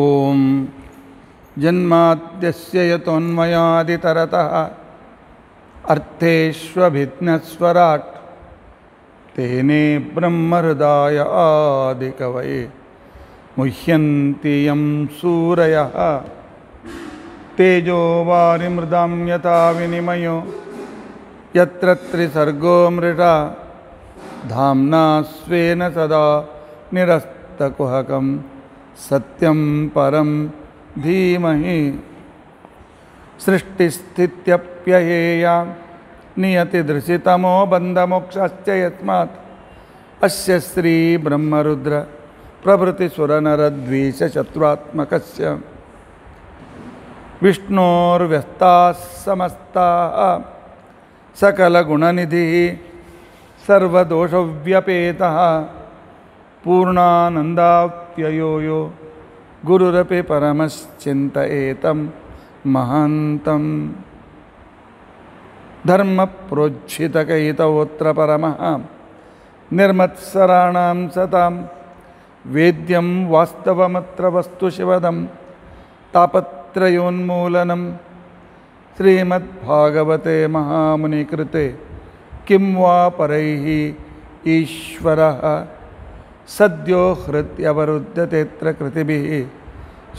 ॐ जन्माद्यस्य यतोन्मयादितरतः अर्थेष्वभिज्ञस्वराट् तेने ब्रह्महृदाय आदिकवये मुह्यन्ति यं सूरयः तेजो वारिमृदां यथा विनिमयो यत्र त्रिसर्गो मृषा धाम्ना स्वेन सदा निरस्तकुहकं सत्यं परं धीमहि। सृष्टिस्थित्यप्ययेया नियतिदृशितमो बन्धमोक्षश्च यस्मात् अस्य श्रीब्रह्मरुद्र विष्णोर्व्यस्ताः समस्ताः सकलगुणनिधिः सर्वदोषव्यपेतः। पूर्णानन्दाप्ययो यो गुरुरपि परमश्चिन्तयेतं महान्तम्। धर्मप्रोज्झितकैतवोऽत्र परमः निर्मत्सराणां सतां वेद्यं वास्तवमत्र वस्तु शिवदं तापत्रयोन्मूलनं श्रीमद्भागवते महामुनिकृते। किं वा परैः ईश्वरः? सद्यो हृत्यवरुध्यतेऽत्र कृतिभिः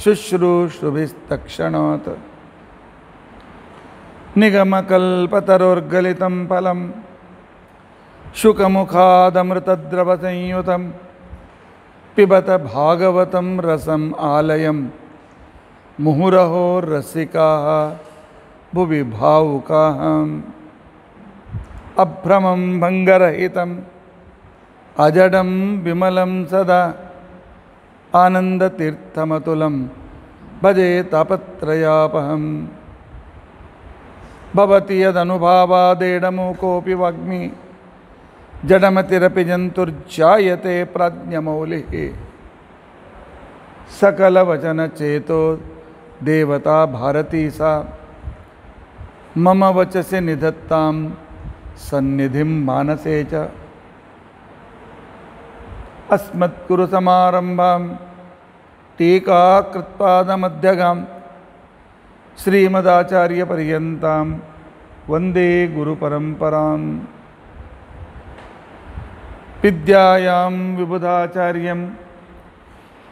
शुश्रूषुभिस्तक्षणात्। निगमकल्पतरोर्गलितं फलं शुकमुखादमृतद्रवसंयुतं पिबत भागवतं रसम् आलयं मुहुरहो रसिकाः भुवि भावुकाः अभ्रमं भङ्गरहितम् अजडं विमलं सदा। आनन्दतीर्थमतुलं भजे तापत्रयापहम्। भवति यदनुभावादेडमूकोऽपि वाग्मी। जडमतिरपि जन्तुर्जायते प्राज्ञमौलिः। सकलवचनचेतो देवता भारती सा। मम वचसि निधत्तां सन्निधिं मानसे अस्मत्कुरुसमारम्भां टीकाकृत्पादमध्यगां श्रीमदाचार्यपर्यन्तां वन्दे गुरुपरम्पराम्। विद्यायां विबुधाचार्यं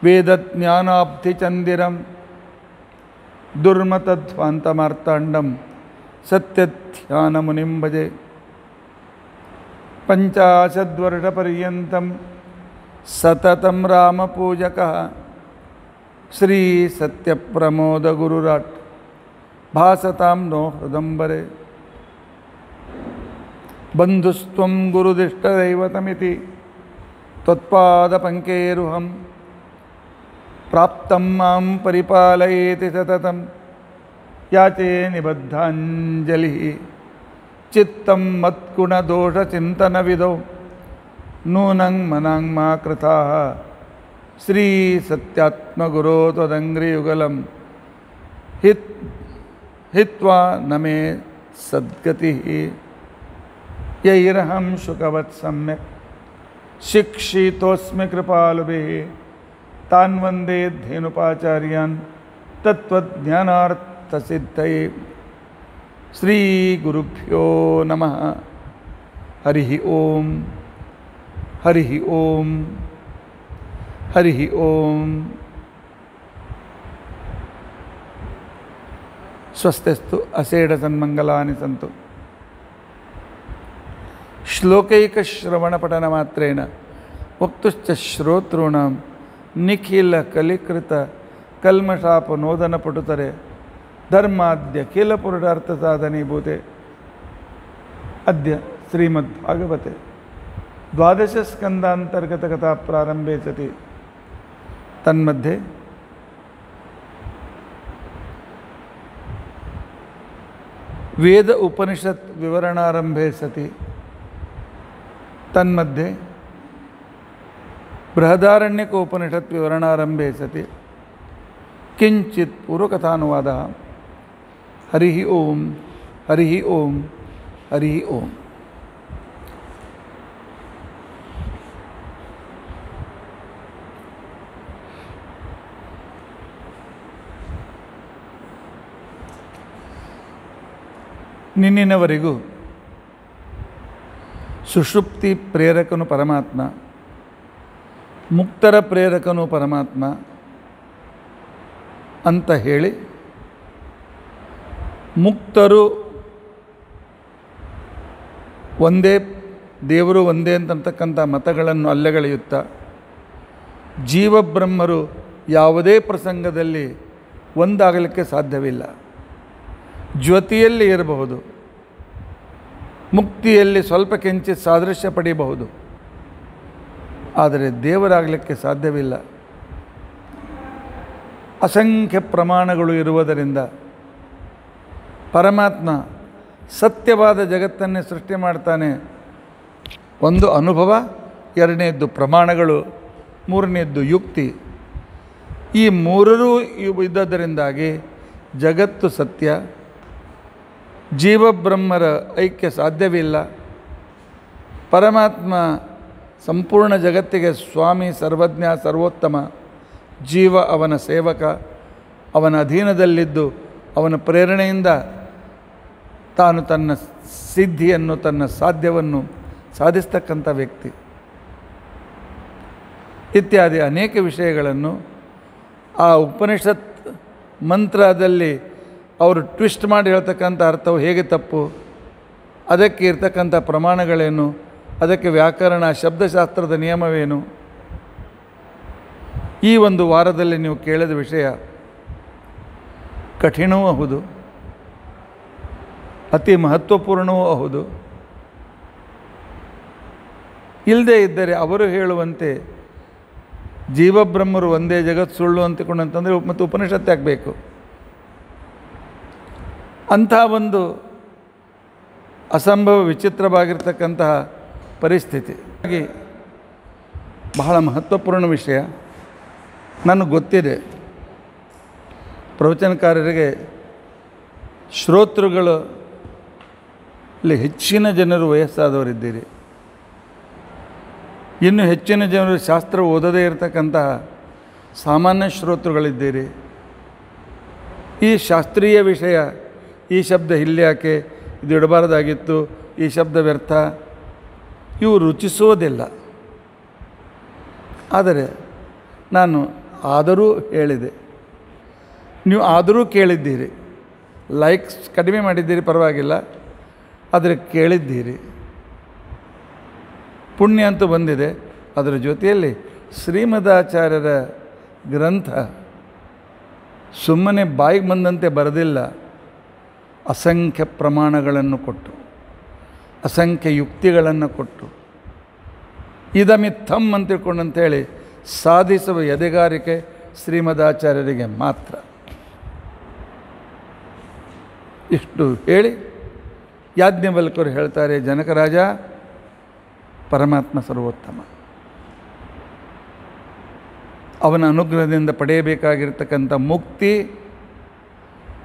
वेदज्ञानाब्धिचन्दिरं दुर्मतध्वान्तमार्ताण्डं सत्यध्यानमुनिं भजे। पञ्चाशद्वर्षपर्यन्तं सततं रामपूजकः। श्रीसत्यप्रमोदगुरुराट् भासतां नो हृदम्बरे। बन्धुस्त्वं गुरुदिष्टदैवतमिति। त्वत्पादपङ्केरुहं प्राप्तं माँ परिपालयेति सततं याचे चित्तं मत्कुणदोषचिन्तनविदौ। नूनं मनां मा कृताः श्रीसत्यात्मगुरो त्वदङ्घ्रियुगलं हित्, हित्वा न मे सद्गतिः। यैरहं शुकवत् सम्यक्। शिक्षितोऽस्मि कृपालुभिः। तान् वंदे धेनुपाचार्यान् तत्त्वज्ञानार्थसिद्धये। श्रीगुरुभ्यो नमः। हरिः ॐ हरिः ॐ हरिः ॐ स्वस्तिस्तु असेढसन्मङ्गलानि सन्तु श्लोकैकश्रवणपठनमात्रेण वक्तुश्च श्रोतॄणां निखिलकलिकृतकल्मषापनोदनपटुतरे धर्माद्यखिलपुरुषार्थसाधनीभूते अद्य श्रीमद्भागवते द्वादशस्कन्दान्तर्गतकथाप्रारम्भे सति तन्मध्ये वेद उपनिषत् विवरणारम्भे सति। तन्मध्ये बृहदारण्यकोपनिषत् विवरणारम्भे सति। किञ्चित् पूर्वकथानुवादः। हरिः ओं हरिः ओं हरिः ओम्। ನಿನ್ನಿನವರೆಗೂ ಸುಷುಪ್ತಿ ಪ್ರೇರಕನು ಪರಮಾತ್ಮ, ಮುಕ್ತರ ಪ್ರೇರಕನು ಪರಮಾತ್ಮ ಅಂತ ಹೇಳಿ ಮುಕ್ತರು ಒಂದೇ, ದೇವರು ಒಂದೇ ಅಂತಕ್ಕಂಥ ಮತಗಳನ್ನು ಅಲ್ಲೆಗಳೆಯುತ್ತಾ ಜೀವಬ್ರಹ್ಮರು ಯಾವುದೇ ಪ್ರಸಂಗದಲ್ಲಿ ಒಂದಾಗಲಿಕ್ಕೆ ಸಾಧ್ಯವಿಲ್ಲ. ಜ್ಯೋತಿಯಲ್ಲಿ ಇರಬಹುದು. ಮುಕ್ತಿಯಲ್ಲಿ ಸ್ವಲ್ಪ ಕಿಂಚಿತ್ ಸಾದೃಶ್ಯ ಪಡೆಯಬಹುದು ಆದರೆ ದೇವರಾಗಲಿಕ್ಕೆ ಸಾಧ್ಯವಿಲ್ಲ. ಅಸಂಖ್ಯ ಪ್ರಮಾಣಗಳು ಇರುವುದರಿಂದ ಪರಮಾತ್ಮ ಸತ್ಯವಾದ ಜಗತ್ತನ್ನೇ ಸೃಷ್ಟಿ ಮಾಡ್ತಾನೆ. ಒಂದು ಅನುಭವ, ಎರಡನೇದ್ದು ಪ್ರಮಾಣಗಳು, ಮೂರನೇದ್ದು ಯುಕ್ತಿ. ಈ ಮೂರರೂ ಇದ್ದದರಿಂದಾಗಿ ಜಗತ್ತು ಸತ್ಯ ಜೀವಬ್ರಹ್ಮರ ಐಕ್ಯ ಸಾಧ್ಯವಿಲ್ಲ. ಪರಮಾತ್ಮ ಸಂಪೂರ್ಣ ಜಗತ್ತಿಗೆ ಸ್ವಾಮಿ ಸರ್ವಜ್ಞ ಸರ್ವೋತ್ತಮ, ಜೀವ ಅವನ ಸೇವಕ, ಅವನ ಅಧೀನದಲ್ಲಿದ್ದು ಅವನ ಪ್ರೇರಣೆಯಿಂದ ತಾನು ತನ್ನ ಸಿದ್ಧಿಯನ್ನು, ತನ್ನ ಸಾಧ್ಯವನ್ನು ಸಾಧಿಸ್ತಕ್ಕಂಥ ವ್ಯಕ್ತಿ. ಇತ್ಯಾದಿ ಅನೇಕ ವಿಷಯಗಳನ್ನು ಆ ಉಪನಿಷತ್ ಮಂತ್ರದಲ್ಲಿ ಅವರು ಟ್ವಿಸ್ಟ್ ಮಾಡಿ ಹೇಳ್ತಕ್ಕಂಥ ಅರ್ಥವು ಹೇಗೆ ತಪ್ಪು, ಅದಕ್ಕೆ ಇರ್ತಕ್ಕಂಥ ಪ್ರಮಾಣಗಳೇನು, ಅದಕ್ಕೆ ವ್ಯಾಕರಣ, ಶಬ್ದಶಾಸ್ತ್ರದ ನಿಯಮವೇನು? ಈ ಒಂದು ವಾರದಲ್ಲಿ ನೀವು ಕೇಳಿದ ವಿಷಯ ಕಠಿಣವೂ ಹೌದು, ಅತಿ ಮಹತ್ವಪೂರ್ಣವೂ ಹೌದು. ಇಲ್ಲದೇ ಇದ್ದರೆ ಅವರು ಹೇಳುವಂತೆ ಜೀವಬ್ರಹ್ಮರು ಒಂದೇ ಜಗತ್ತು ಸುಳ್ಳು ಅಂತಕೊಂಡಂತಂದರೆ ಮತ್ತು ಉಪನಿಷತ್ತು ಆಗಬೇಕು. ಅಂಥ ಒಂದು ಅಸಂಭವ ವಿಚಿತ್ರವಾಗಿರ್ತಕ್ಕಂತಹ ಪರಿಸ್ಥಿತಿ. ಹಾಗೆ ಬಹಳ ಮಹತ್ವಪೂರ್ಣ ವಿಷಯ. ನನಗೆ ಗೊತ್ತಿದೆ. ಪ್ರವಚನಕಾರರಿಗೆ ಶ್ರೋತೃಗಳು ಇಲ್ಲಿ ಹೆಚ್ಚಿನ ಜನರು ವಯಸ್ಸಾದವರಿದ್ದೀರಿ. ಇನ್ನು ಹೆಚ್ಚಿನ ಜನರು ಶಾಸ್ತ್ರ ಓದದೇ ಇರತಕ್ಕಂತಹ ಸಾಮಾನ್ಯ ಶ್ರೋತೃಗಳಿದ್ದೀರಿ. ಈ ಶಾಸ್ತ್ರೀಯ ವಿಷಯ ಈ ಶಬ್ದ ಇಲ್ಲಿ ಯಾಕೆ ಇದು ಇಡಬಾರ್ದಾಗಿತ್ತು. ಈ ಶಬ್ದ ವ್ಯರ್ಥ. ಇವು ರುಚಿಸೋದಿಲ್ಲ. ಆದರೆ ನಾನು ಆದರೂ ಹೇಳಿದೆ. ನೀವು ಆದರೂ ಕೇಳಿದ್ದೀರಿ. ಲೈಕ್ಸ್ ಕಡಿಮೆ ಮಾಡಿದ್ದೀರಿ, ಪರವಾಗಿಲ್ಲ. ಆದರೆ ಕೇಳಿದ್ದೀರಿ. ಪುಣ್ಯ ಅಂತೂ ಬಂದಿದೆ. ಅದರ ಜೊತೆಯಲ್ಲಿ ಶ್ರೀಮದಾಚಾರ್ಯರ ಗ್ರಂಥ ಸುಮ್ಮನೆ ಬಾಯಿಗೆ ಬಂದಂತೆ ಬರೆದಿಲ್ಲ. ಅಸಂಖ್ಯ ಪ್ರಮಾಣಗಳನ್ನು ಕೊಟ್ಟು, ಅಸಂಖ್ಯ ಯುಕ್ತಿಗಳನ್ನು ಕೊಟ್ಟು ಇದಮಿತ್ತಮ್ ಅಂತ ತಿಳ್ಕೊಂಡಂತೇಳಿ ಸಾಧಿಸುವ ಎದೆಗಾರಿಕೆ ಶ್ರೀಮದಾಚಾರ್ಯರಿಗೆ ಮಾತ್ರ. ಇಷ್ಟು ಹೇಳಿ ಯಾಜ್ಞವಲ್ಕರು ಹೇಳ್ತಾರೆ ಜನಕರಾಜ ಪರಮಾತ್ಮ ಸರ್ವೋತ್ತಮ. ಅವನ ಅನುಗ್ರಹದಿಂದ ಪಡೆಯಬೇಕಾಗಿರ್ತಕ್ಕಂಥ ಮುಕ್ತಿ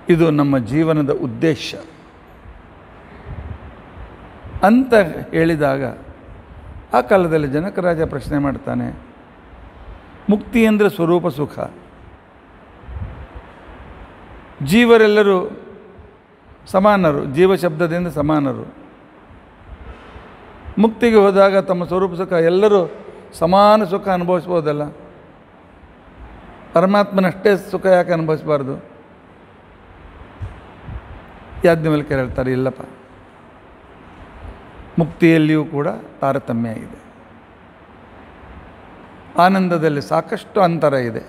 ಇದು ನಮ್ಮ ಜೀವನದ ಉದ್ದೇಶ. ಅಂತ ಹೇಳಿದಾಗ ಆ ಕಾಲದಲ್ಲಿ ಜನಕರಾಜ ಪ್ರಶ್ನೆ ಮಾಡ್ತಾನೆ, ಮುಕ್ತಿ ಅಂದರೆ ಸ್ವರೂಪ ಸುಖ. ಜೀವರೆಲ್ಲರೂ ಸಮಾನರು, ಜೀವ ಶಬ್ದದಿಂದ ಸಮಾನರು. ಮುಕ್ತಿಗೆ ಹೋದಾಗ ತಮ್ಮ ಸ್ವರೂಪ ಸುಖ, ಎಲ್ಲರೂ ಸಮಾನ ಸುಖ ಅನುಭವಿಸ್ಬೋದಲ್ಲ? ಪರಮಾತ್ಮನಷ್ಟೇ ಸುಖ ಯಾಕೆ ಅನುಭವಿಸಬಾರ್ದು? ಯಾಜ್ಞವಲ್ಕರ್ ಹೇಳ್ತಾರೆ ಇಲ್ಲಪ್ಪ. ಮುಕ್ತಿಯಲ್ಲಿಯೂ ಕೂಡ ತಾರತಮ್ಯ ಇದೆ. ಆನಂದದಲ್ಲಿ ಸಾಕಷ್ಟು ಅಂತರ ಇದೆ.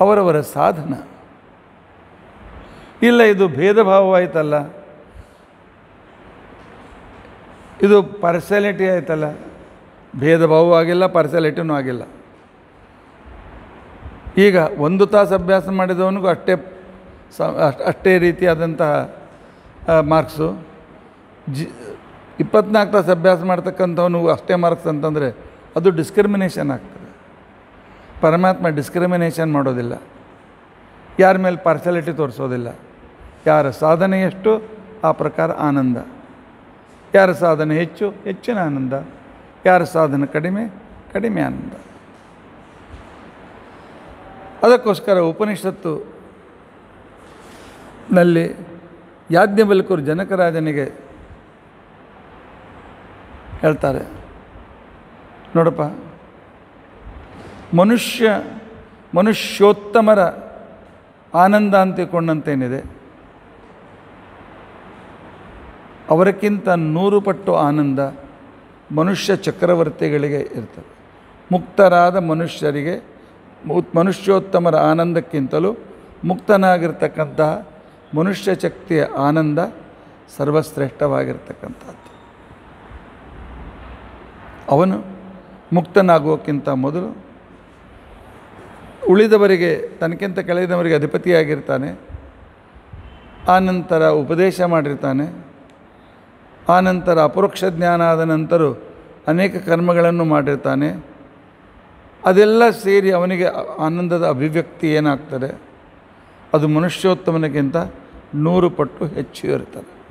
ಅವರವರ ಸಾಧನ. ಇಲ್ಲ, ಇದು ಭೇದ ಭಾವವಾಯ್ತಲ್ಲ ಇದು ಪರ್ಸಾಲಿಟಿ ಆಯ್ತಲ್ಲ. ಭೇದ ಭಾವವೂ ಆಗಿಲ್ಲ ಪಾರ್ಸಾಲಿಟಿನೂ ಆಗಿಲ್ಲ. ಈಗ ಒಂದು ತಾಸು ಅಭ್ಯಾಸ ಮಾಡಿದವನಿಗೂ ಅಷ್ಟೇ ಸ ಅಷ್ಟ್- ರೀತಿಯಾದಂತಹ ಮಾರ್ಕ್ಸು. ಜಿ, ಇಪ್ಪತ್ನಾಲ್ಕು ತಾಸು ಅಭ್ಯಾಸ ಮಾಡ್ತಕ್ಕಂಥವನು ಅಷ್ಟೇ ಮಾರ್ಕ್ಸ್ ಅಂತಂದರೆ ಅದು ಡಿಸ್ಕ್ರಿಮಿನೇಷನ್ ಆಗ್ತದೆ. ಪರಮಾತ್ಮ ಡಿಸ್ಕ್ರಿಮಿನೇಷನ್ ಮಾಡೋದಿಲ್ಲ. ಯಾರ ಮೇಲೆ ಪಾರ್ಸಾಲಿಟಿ ತೋರಿಸೋದಿಲ್ಲ. ಯಾರ ಸಾಧನೆ ಎಷ್ಟು, ಆ ಪ್ರಕಾರ ಆನಂದ. ಯಾರ ಸಾಧನೆ ಹೆಚ್ಚು, ಹೆಚ್ಚಿನ ಆನಂದ. ಯಾರ ಸಾಧನೆ ಕಡಿಮೆ ಕಡಿಮೆ ಆನಂದ. ಅದಕ್ಕೋಸ್ಕರ ಉಪನಿಷತ್ತು ನಲ್ಲಿ ಯಾಜ್ಞವಲ್ಕರು ಜನಕರಾಜನಿಗೆ ಹೇಳ್ತಾರೆ. ನೋಡಪ್ಪ. ಮನುಷ್ಯ ಮನುಷ್ಯೋತ್ತಮರ ಆನಂದ ಅಂತಿಕೊಂಡಂತೇನಿದೆ. ಅವರಕ್ಕಿಂತ ನೂರು ಪಟ್ಟು ಆನಂದ ಮನುಷ್ಯ ಚಕ್ರವರ್ತಿಗಳಿಗೆ ಇರ್ತದೆ. ಮುಕ್ತರಾದ ಮನುಷ್ಯರಿಗೆ ಮನುಷ್ಯೋತ್ತಮರ ಆನಂದಕ್ಕಿಂತಲೂ ಮುಕ್ತನಾಗಿರ್ತಕ್ಕಂತಹ ಮನುಷ್ಯ ಶಕ್ತಿಯ ಆನಂದ ಸರ್ವಶ್ರೇಷ್ಠವಾಗಿರ್ತಕ್ಕಂಥದ್ದು. ಅವನು ಮುಕ್ತನಾಗುವಕ್ಕಿಂತ ಮೊದಲು ಉಳಿದವರಿಗೆ, ತನಕ್ಕಿಂತ ಕೆಳಗಿನವರಿಗೆ ಅಧಿಪತಿಯಾಗಿರ್ತಾನೆ. ಆನಂತರ ಉಪದೇಶ ಮಾಡಿರ್ತಾನೆ. ಆನಂತರ ಅಪರೋಕ್ಷ ಜ್ಞಾನ ಆದ ನಂತರ ಅನೇಕ ಕರ್ಮಗಳನ್ನು ಮಾಡಿರ್ತಾನೆ. ಅದೆಲ್ಲ ಸೇರಿ ಅವನಿಗೆ ಆನಂದದ ಅಭಿವ್ಯಕ್ತಿ ಏನಾಗ್ತದೆ? ಅದು ಮನುಷ್ಯೋತ್ತಮನಿಗಿಂತ ನೂರು ಪಟ್ಟು ಹೆಚ್ಚು ಇರ್ತದೆ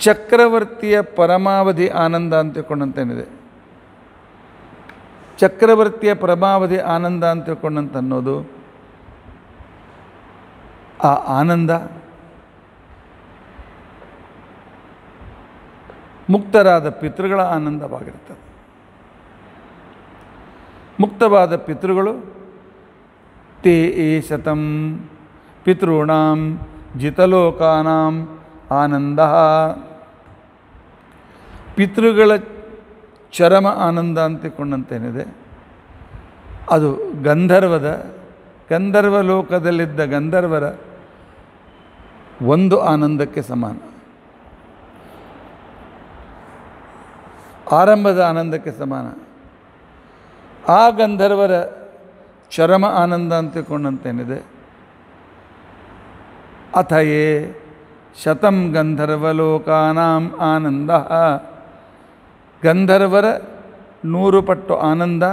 ಚಕ್ರವರ್ತಿಯ ಪರಮಾವಧಿ ಆನಂದ ಅಂತ ತಿಳ್ಕೊಂಡಂತೇನಿದೆ? ಚಕ್ರವರ್ತಿಯ ಪರಮಾವಧಿ ಆನಂದ ಅಂತ ತಿಳ್ಕೊಂಡಂತ ಅನ್ನೋದು ಆ ಆನಂದ. ಮುಕ್ತರಾದ ಪಿತೃಗಳ ಆನಂದವಾಗಿರ್ತದೆ ಮುಕ್ತವಾದ ಪಿತೃಗಳು ತೇ ಏ ಶತಂ ಪಿತॄಣಾಂ ಜಿತಲೋಕಾನಾಂ ಆನಂದ ಪಿತೃಗಳ ಚರಮ ಆನಂದ ಅಂತಿಕೊಂಡಂತೇನಿದೆ. ಅದು ಗಂಧರ್ವದ, ಗಂಧರ್ವ ಲೋಕದಲ್ಲಿದ್ದ ಗಂಧರ್ವರ ಒಂದು ಆನಂದಕ್ಕೆ ಸಮಾನ. ಆರಂಭದ ಆನಂದಕ್ಕೆ ಸಮಾನ. ಆ ಗಂಧರ್ವರ ಚರಮ ಆನಂದ ಅಂತ ಅಥಯೇ ಶತಂ ಗಂಧರ್ವಲೋಕಾನಾಂ ಆನಂದ. ಗಂಧರ್ವರ ನೂರು ಪಟ್ಟು ಆನಂದ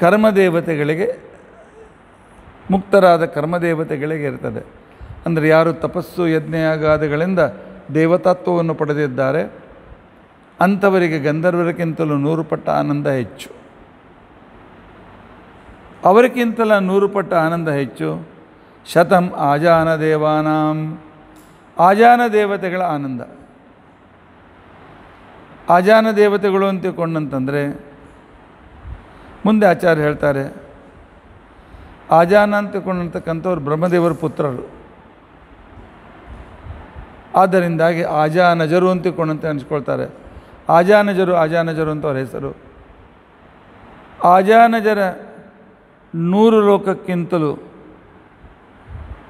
ಕರ್ಮದೇವತೆಗಳಿಗೆ, ಮುಕ್ತರಾದ ಕರ್ಮದೇವತೆಗಳಿಗೆ ಇರ್ತದೆ. ಅಂದರೆ ಯಾರು ತಪಸ್ಸು ಯಜ್ಞಯಾಗಾದಿಗಳಿಂದ ದೇವತಾತ್ವವನ್ನು ಪಡೆದಿದ್ದಾರೆ, ಅಂಥವರಿಗೆ ಗಂಧರ್ವರಕ್ಕಿಂತಲೂ ನೂರು ಪಟ್ಟ ಆನಂದ ಹೆಚ್ಚು. ಅವರಿಗಿಂತಲ ನೂರು ಪಟ್ಟ ಆನಂದ ಹೆಚ್ಚು. ಶತಂ ಆಜಾನ ದೇವಾನಾಂ. ಆಜಾನ ದೇವತೆಗಳ ಆನಂದ. ಆಜಾನ ದೇವತೆಗಳು ಅಂತ ತಿಳ್ಕೊಂಡಂತಂದರೆ ಮುಂದೆ ಆಚಾರ್ಯ ಹೇಳ್ತಾರೆ, ಆಜಾನ ಅಂತ ತಿಳ್ಕೊಂಡಂತಕ್ಕಂಥವ್ರು ಬ್ರಹ್ಮದೇವರ ಪುತ್ರರು. ಆದ್ದರಿಂದಾಗಿ ಆಜಾನಜರು ಅಂತ ಕೊಂಡಂತೆ ಅನಿಸ್ಕೊಳ್ತಾರೆ. ಆಜಾನಜರು ಆಜಾನಜರು ಅಂತ ಅವ್ರ ಹೆಸರು. ಆಜಾನಜರ ನೂರು ಲೋಕಕ್ಕಿಂತಲೂ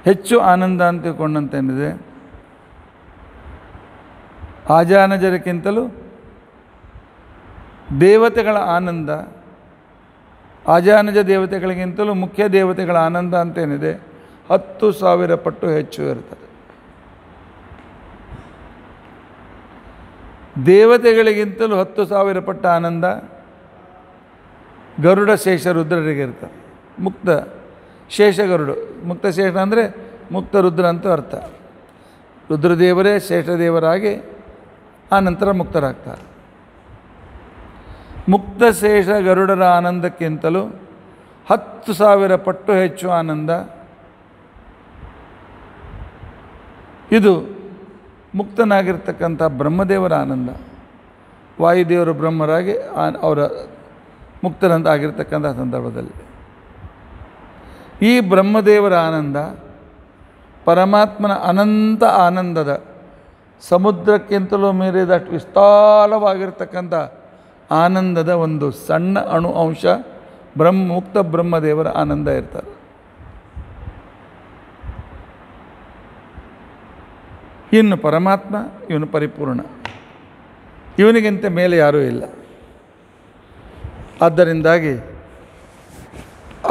ಹೆಚ್ಚು ಆನಂದ ಅಂತ ತಿಳ್ಕೊಂಡಂತೇನಿದೆ. ಆಜಾನಜರಕ್ಕಿಂತಲೂ ದೇವತೆಗಳ ಆನಂದ, ಆಜಾನಜ ದೇವತೆಗಳಿಗಿಂತಲೂ ಮುಖ್ಯ ದೇವತೆಗಳ ಆನಂದ ಅಂತೇನಿದೆ, ಹತ್ತು ಸಾವಿರ ಪಟ್ಟು ಹೆಚ್ಚು ಇರ್ತದೆ. ದೇವತೆಗಳಿಗಿಂತಲೂ ಹತ್ತು ಸಾವಿರ ಪಟ್ಟ ಆನಂದ ಗರುಡ ಶೇಷ ರುದ್ರರಿಗೆ ಇರ್ತದೆ. ಮುಕ್ತ ಶೇಷಗರುಡು. ಮುಕ್ತ ಶೇಷ ಅಂದರೆ ಮುಕ್ತ ರುದ್ರ ಅಂತ ಅರ್ಥ. ರುದ್ರದೇವರೇ ಶೇಷದೇವರಾಗಿ ಆ ನಂತರ ಮುಕ್ತರಾಗ್ತಾರೆ. ಮುಕ್ತ ಶೇಷ ಗರುಡರ ಆನಂದಕ್ಕಿಂತಲೂ ಹತ್ತು ಸಾವಿರ ಪಟ್ಟು ಹೆಚ್ಚು ಆನಂದ. ಇದು ಮುಕ್ತನಾಗಿರ್ತಕ್ಕಂಥ ಬ್ರಹ್ಮದೇವರ ಆನಂದ. ವಾಯುದೇವರು ಬ್ರಹ್ಮರಾಗಿ ಅವರ ಮುಕ್ತರಂತ ಆಗಿರ್ತಕ್ಕಂಥ ಸಂದರ್ಭದಲ್ಲಿ. ಈ ಬ್ರಹ್ಮದೇವರ ಆನಂದ ಪರಮಾತ್ಮನ ಅನಂತ ಆನಂದದ ಸಮುದ್ರಕ್ಕಿಂತಲೂ ಮೀರಿದಷ್ಟು ವಿಸ್ತಾರವಾಗಿರ್ತಕ್ಕಂಥ ಆನಂದದ ಒಂದು ಸಣ್ಣ ಅಣು ಅಂಶ ಬ್ರಹ್ಮ ಮುಕ್ತ ಬ್ರಹ್ಮದೇವರ ಆನಂದ ಇರ್ತಾರೆ. ಇನ್ನು ಪರಮಾತ್ಮ, ಇವನು ಪರಿಪೂರ್ಣ. ಇವನಿಗಿಂತ ಮೇಲೆ ಯಾರೂ ಇಲ್ಲ. ಆದ್ದರಿಂದಾಗಿ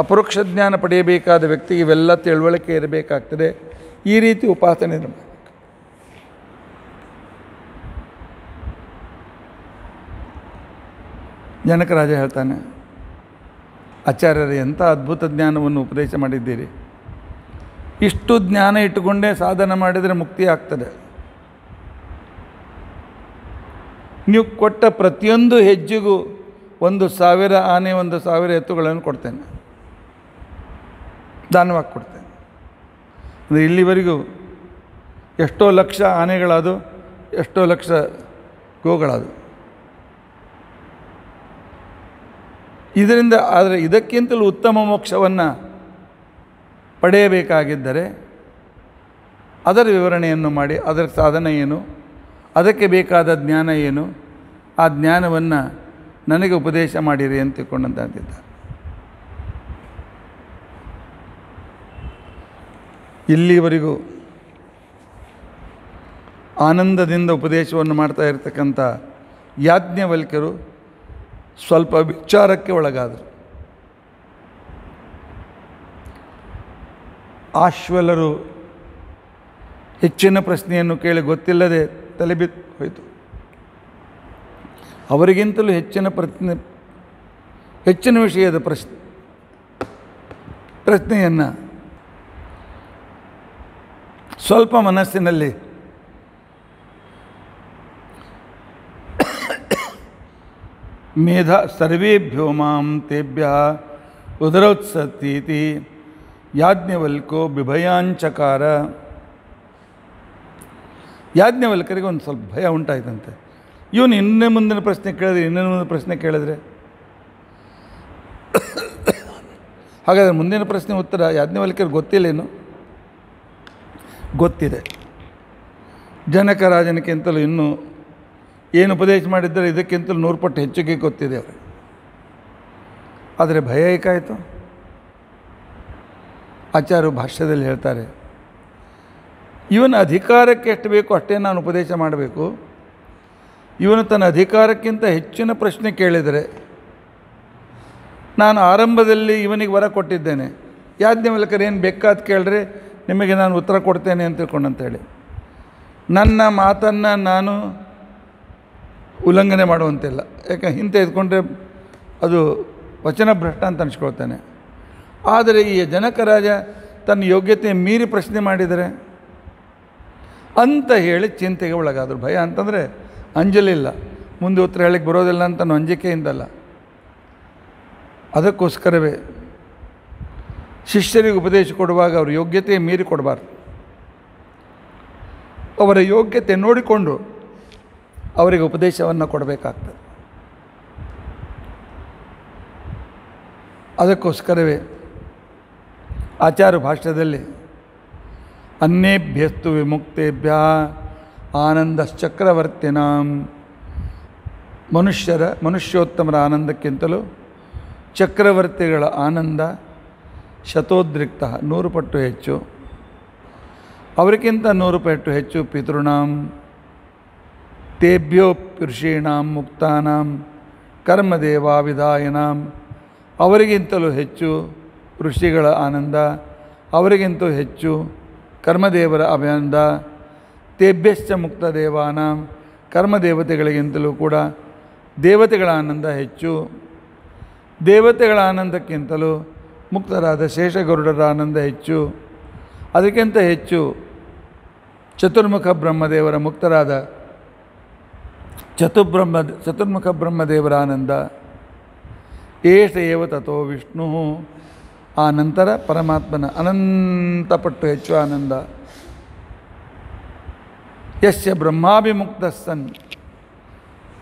ಅಪರೋಕ್ಷ ಜ್ಞಾನ ಪಡೆಯಬೇಕಾದ ವ್ಯಕ್ತಿಗೆ ಇವೆಲ್ಲ ತಿಳುವಳಿಕೆ ಇರಬೇಕಾಗ್ತದೆ. ಈ ರೀತಿ ಉಪಾಸನೆ ಇರಬೇಕು. ಜನಕರಾಜ ಹೇಳ್ತಾನೆ, ಆಚಾರ್ಯರು, ಎಂಥ ಅದ್ಭುತ ಜ್ಞಾನವನ್ನು ಉಪದೇಶ ಮಾಡಿದ್ದೀರಿ. ಇಷ್ಟು ಜ್ಞಾನ ಇಟ್ಟುಕೊಂಡೇ ಸಾಧನ ಮಾಡಿದರೆ ಮುಕ್ತಿ ಆಗ್ತದೆ. ನೀವು ಕೊಟ್ಟ ಪ್ರತಿಯೊಂದು ಹೆಜ್ಜೆಗೂ ಒಂದು ಸಾವಿರ ಆನೆ, ಒಂದು ಸಾವಿರ ಎತ್ತುಗಳನ್ನು ಕೊಡ್ತೇನೆ. ದಾನವಾಗಿ ಕೊಡ್ತೇನೆ. ಅಂದರೆ ಇಲ್ಲಿವರೆಗೂ ಎಷ್ಟೋ ಲಕ್ಷ ಆನೆಗಳಾದು ಎಷ್ಟೋ ಲಕ್ಷ ಗೋಗಳಾದು ಇದರಿಂದ ಆದರೆ ಇದಕ್ಕಿಂತಲೂ ಉತ್ತಮ ಮೋಕ್ಷವನ್ನು ಪಡೆಯಬೇಕಾಗಿದ್ದರೆ ಅದರ ವಿವರಣೆಯನ್ನು ಮಾಡಿ, ಅದರ ಸಾಧನ ಏನು, ಅದಕ್ಕೆ ಬೇಕಾದ ಜ್ಞಾನ ಏನು, ಆ ಜ್ಞಾನವನ್ನು ನನಗೆ ಉಪದೇಶ ಮಾಡಿರಿ ಅಂತ ತಿಳ್ಕೊಂಡಂತ ಇಲ್ಲಿವರೆಗೂ ಆನಂದದಿಂದ ಉಪದೇಶವನ್ನು ಮಾಡ್ತಾ ಇರತಕ್ಕಂಥ ಯಾಜ್ಞವಲ್ಕ್ಯರು ಸ್ವಲ್ಪ ವಿಚಾರಕ್ಕೆ ಒಳಗಾದರು. ಆಶ್ವಲರು ಹೆಚ್ಚಿನ ಪ್ರಶ್ನೆಯನ್ನು ಕೇಳಿ ಗೊತ್ತಿಲ್ಲದೆ ತಲೆಬಿದ್ದು ಹೋಯಿತು. ಅವರಿಗಿಂತಲೂ ಹೆಚ್ಚಿನ ಪ್ರಶ್ನೆ ಹೆಚ್ಚಿನ ವಿಷಯದ ಪ್ರಶ್ನೆ ಪ್ರಶ್ನೆಯನ್ನು ಸ್ವಲ್ಪ ಮನಸ್ಸಿನಲ್ಲಿ ಮೇಧ ಸರ್ವೇಭ್ಯೋ ಮಾಂ ತೇಭ್ಯ ಉದರೋತ್ಸತ್ತೀತಿ ಯಾಜ್ಞವಲ್ಕೋ ಬಿಭಯಾಂಚಕಾರ. ಯಾಜ್ಞವಲ್ಕರಿಗೆ ಒಂದು ಸ್ವಲ್ಪ ಭಯ ಉಂಟಾಯ್ತಂತೆ. ಇವನು ಇನ್ನೇ ಮುಂದಿನ ಪ್ರಶ್ನೆ ಕೇಳಿದ್ರೆ ಇನ್ನೇನು ಮುಂದಿನ ಪ್ರಶ್ನೆ ಕೇಳಿದ್ರೆ. ಹಾಗಾದರೆ ಮುಂದಿನ ಪ್ರಶ್ನೆ ಉತ್ತರ ಯಾಜ್ಞವಲ್ಕ್ಯರಿಗೆ ಗೊತ್ತಿಲ್ಲೇನು ಗೊತ್ತಿದೆ. ಜನಕ ರಾಜನಕ್ಕಿಂತಲೂ ಇನ್ನೂ ಏನು ಉಪದೇಶ ಮಾಡಿದ್ದಾರೆ, ಇದಕ್ಕಿಂತಲೂ ನೂರು ಪಟ್ಟು ಹೆಚ್ಚಿಗೆ ಗೊತ್ತಿದೆ ಅವರಿಗೆ. ಆದರೆ ಭಯ ಏಕಾಯಿತು? ಆಚಾರ್ಯ ಭಾಷ್ಯದಲ್ಲಿ ಹೇಳ್ತಾರೆ, ಇವನ ಅಧಿಕಾರಕ್ಕೆ ಎಷ್ಟು ಬೇಕೋ ಅಷ್ಟೇ ನಾನು ಉಪದೇಶ ಮಾಡಬೇಕು. ಇವನು ತನ್ನ ಅಧಿಕಾರಕ್ಕಿಂತ ಹೆಚ್ಚಿನ ಪ್ರಶ್ನೆ ಕೇಳಿದರೆ ನಾನು ಆರಂಭದಲ್ಲಿ ಇವನಿಗೆ ವರ ಕೊಟ್ಟಿದ್ದೇನೆ. ಯಾಜ್ಞವಲ್ಕರು ಏನು ಬೇಕಾದ ಕೇಳಿದ್ರೆ ನಿಮಗೆ ನಾನು ಉತ್ತರ ಕೊಡ್ತೇನೆ ಅಂತ ತಿಳ್ಕೊಂಡಂತೇಳಿ. ನನ್ನ ಮಾತನ್ನು ನಾನು ಉಲ್ಲಂಘನೆ ಮಾಡುವಂತಿಲ್ಲ. ಯಾಕೆ ಹಿಂದೆ ಇದ್ಕೊಂಡ್ರೆ ಅದು ವಚನ ಭ್ರಷ್ಟ ಅಂತ ಅನ್ಸ್ಕೊಳ್ತಾನೆ. ಆದರೆ ಈ ಜನಕ ರಾಜ ತನ್ನ ಯೋಗ್ಯತೆ ಮೀರಿ ಪ್ರಶ್ನೆ ಮಾಡಿದರೆ ಅಂತ ಹೇಳಿ ಚಿಂತೆಗೆ ಒಳಗಾದರು. ಭಯ ಅಂತಂದರೆ ಅಂಜಲಿಲ್ಲ ಮುಂದೆ ಉತ್ತರ ಹೇಳಕ್ಕೆ ಬರೋದಿಲ್ಲ ಅಂತ ಅಂಜಿಕೆಯಿಂದಲ್ಲ. ಅದಕ್ಕೋಸ್ಕರವೇ ಶಿಷ್ಯರಿಗೆ ಉಪದೇಶ ಕೊಡುವಾಗ ಅವ್ರ ಯೋಗ್ಯತೆ ಮೀರಿ ಕೊಡಬಾರ್ದು. ಅವರ ಯೋಗ್ಯತೆ ನೋಡಿಕೊಂಡು ಅವರಿಗೆ ಉಪದೇಶವನ್ನು ಕೊಡಬೇಕಾಗ್ತದೆ. ಅದಕ್ಕೋಸ್ಕರವೇ ಆಚಾರ ಭಾಷ್ಯದಲ್ಲಿ ಅನ್ಯೇಭ್ಯಸ್ತು ವಿಮುಕ್ತೇಭ್ಯ ಆನಂದಶ್ಚಕ್ರವರ್ತಿನ. ಮನುಷ್ಯರ ಮನುಷ್ಯೋತ್ತಮರ ಆನಂದಕ್ಕಿಂತಲೂ ಚಕ್ರವರ್ತಿಗಳ ಆನಂದ ಶತೋದ್ರಿಕ್ತ, ನೂರು ಪಟ್ಟು ಹೆಚ್ಚು. ಅವರಿಗಿಂತ ನೂರು ಪಟ್ಟು ಹೆಚ್ಚು ಪಿತೃಣಾಂ. ತೇಭ್ಯೋ ಋಷೀಣಾಂ ಮುಕ್ತಾನಾಂ. ಕರ್ಮದೇವಾವಿಧಾಯನಾಂ. ಅವರಿಗಿಂತಲೂ ಹೆಚ್ಚು ಋಷಿಗಳ ಆನಂದ. ಅವರಿಗಿಂತಲೂ ಹೆಚ್ಚು ಕರ್ಮದೇವರ ಆನಂದ ತೇಭ್ಯಶ್ಚ ಮುಕ್ತ ದೇವಾನಾಂ ಕರ್ಮದೇವತೆಗಳಿಗಿಂತಲೂ ಕೂಡ ದೇವತೆಗಳ ಆನಂದ ಹೆಚ್ಚು. ದೇವತೆಗಳ ಆನಂದಕ್ಕಿಂತಲೂ ಮುಕ್ತರಾದ ಶೇಷಗರುಡರ ಆನಂದ ಹೆಚ್ಚು, ಅದಕ್ಕಿಂತ ಹೆಚ್ಚು ಚತುರ್ಮುಖ ಬ್ರಹ್ಮದೇವರ ಮುಕ್ತರಾದ ಚತುರ್ಬ್ರಹ್ಮ, ಚತುರ್ಮುಖ ಬ್ರಹ್ಮದೇವರ ಆನಂದ. ಏಷ ತಥೋ ವಿಷ್ಣು. ಆ ನಂತರ ಪರಮಾತ್ಮನ ಅನಂತಪಟ್ಟು ಹೆಚ್ಚು ಆನಂದ. ಯಸ್ಯ ಬ್ರಹ್ಮಾಭಿಮುಕ್ತ ಸನ್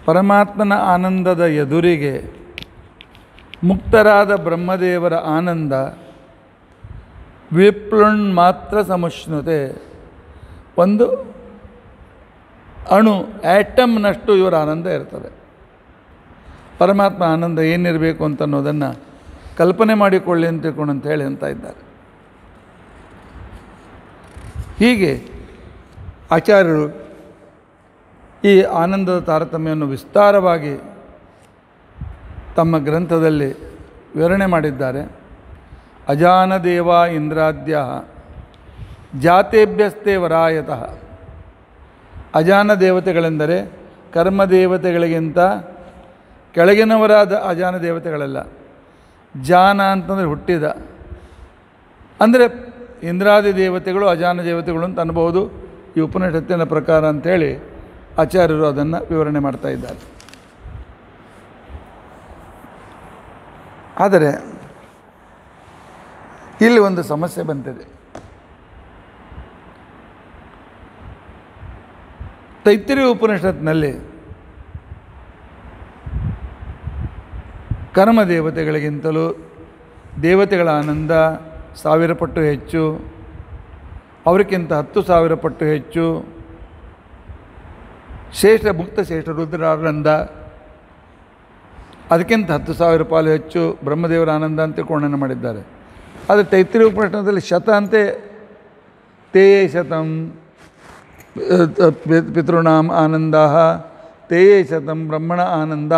ಪರಮಾತ್ಮನ ಆನಂದದ ಎದುರಿಗೆ ಮುಕ್ತರಾದ ಬ್ರಹ್ಮದೇವರ ಆನಂದ ವಿಪ್ಲುಣ್ ಮಾತ್ರ ಸಮಷ್ಣುತೆ. ಒಂದು ಅಣು ಆ್ಯಟಮ್ನಷ್ಟು ಇವರ ಆನಂದ ಇರ್ತದೆ. ಪರಮಾತ್ಮ ಆನಂದ ಏನಿರಬೇಕು ಅಂತ ಅನ್ನೋದನ್ನು ಕಲ್ಪನೆ ಮಾಡಿಕೊಳ್ಳಿ ಅಂತ ತಿಳ್ಕೊಂಡು ಅಂತ ಹೇಳಿ ಅಂತ ಇದ್ದಾರೆ. ಹೀಗೆ ಆಚಾರ್ಯರು ಈ ಆನಂದದ ತಾರತಮ್ಯವನ್ನು ವಿಸ್ತಾರವಾಗಿ ತಮ್ಮ ಗ್ರಂಥದಲ್ಲಿ ವಿವರಣೆ ಮಾಡಿದ್ದಾರೆ. ಅಜಾನದೇವ ಇಂದ್ರಾದ್ಯ ಜಾತೇಭ್ಯಸ್ತೆ ವರಾಯತಃ. ಅಜಾನ ದೇವತೆಗಳೆಂದರೆ ಕರ್ಮ ದೇವತೆಗಳಿಗಿಂತ ಕೆಳಗಿನವರಾದ ಅಜಾನ ದೇವತೆಗಳಲ್ಲ. ಜಾನ ಅಂತಂದರೆ ಹುಟ್ಟಿದ. ಅಂದರೆ ಇಂದ್ರಾದಿ ದೇವತೆಗಳು, ಅಜಾನ ದೇವತೆಗಳು ಅಂತ ಅನ್ಬೋದು ಈ ಉಪನಿಷತ್ತಿನ ಪ್ರಕಾರ ಅಂಥೇಳಿ ಆಚಾರ್ಯರು ಅದನ್ನು ವಿವರಣೆ ಮಾಡ್ತಾ ಇದ್ದಾರೆ. ಆದರೆ ಇಲ್ಲಿ ಒಂದು ಸಮಸ್ಯೆ ಬಂದಿದೆ. ತೈತ್ರಿ ಉಪನಿಷತ್ನಲ್ಲಿ ಕರ್ಮ ದೇವತೆಗಳಿಗಿಂತಲೂ ದೇವತೆಗಳ ಆನಂದ ಸಾವಿರ ಪಟ್ಟು ಹೆಚ್ಚು, ಅವರಿಗಿಂತ ಹತ್ತು ಸಾವಿರ ಪಟ್ಟು ಹೆಚ್ಚು, ಶ್ರೇಷ್ಠ ಮುಕ್ತ ಶೇಷ ರುದ್ರಾನಂದ ಅದಕ್ಕಿಂತ ಹತ್ತು ಸಾವಿರ ಪಾಲು ಹೆಚ್ಚು ಬ್ರಹ್ಮದೇವರ ಆನಂದ ಅಂತ ಕೋಣನ ಮಾಡಿದ್ದಾರೆ. ಆದರೆ ತೈತ್ರಿ ಉಪನಿಷತ್ನಲ್ಲಿ ಶತ ಅಂತೆ, ತೇಯೇ ಶತಂ ಪಿತೃಣಾಂ ಆನಂದ, ತೇಯೇ ಶತಂ ಬ್ರಹ್ಮಣ ಆನಂದ.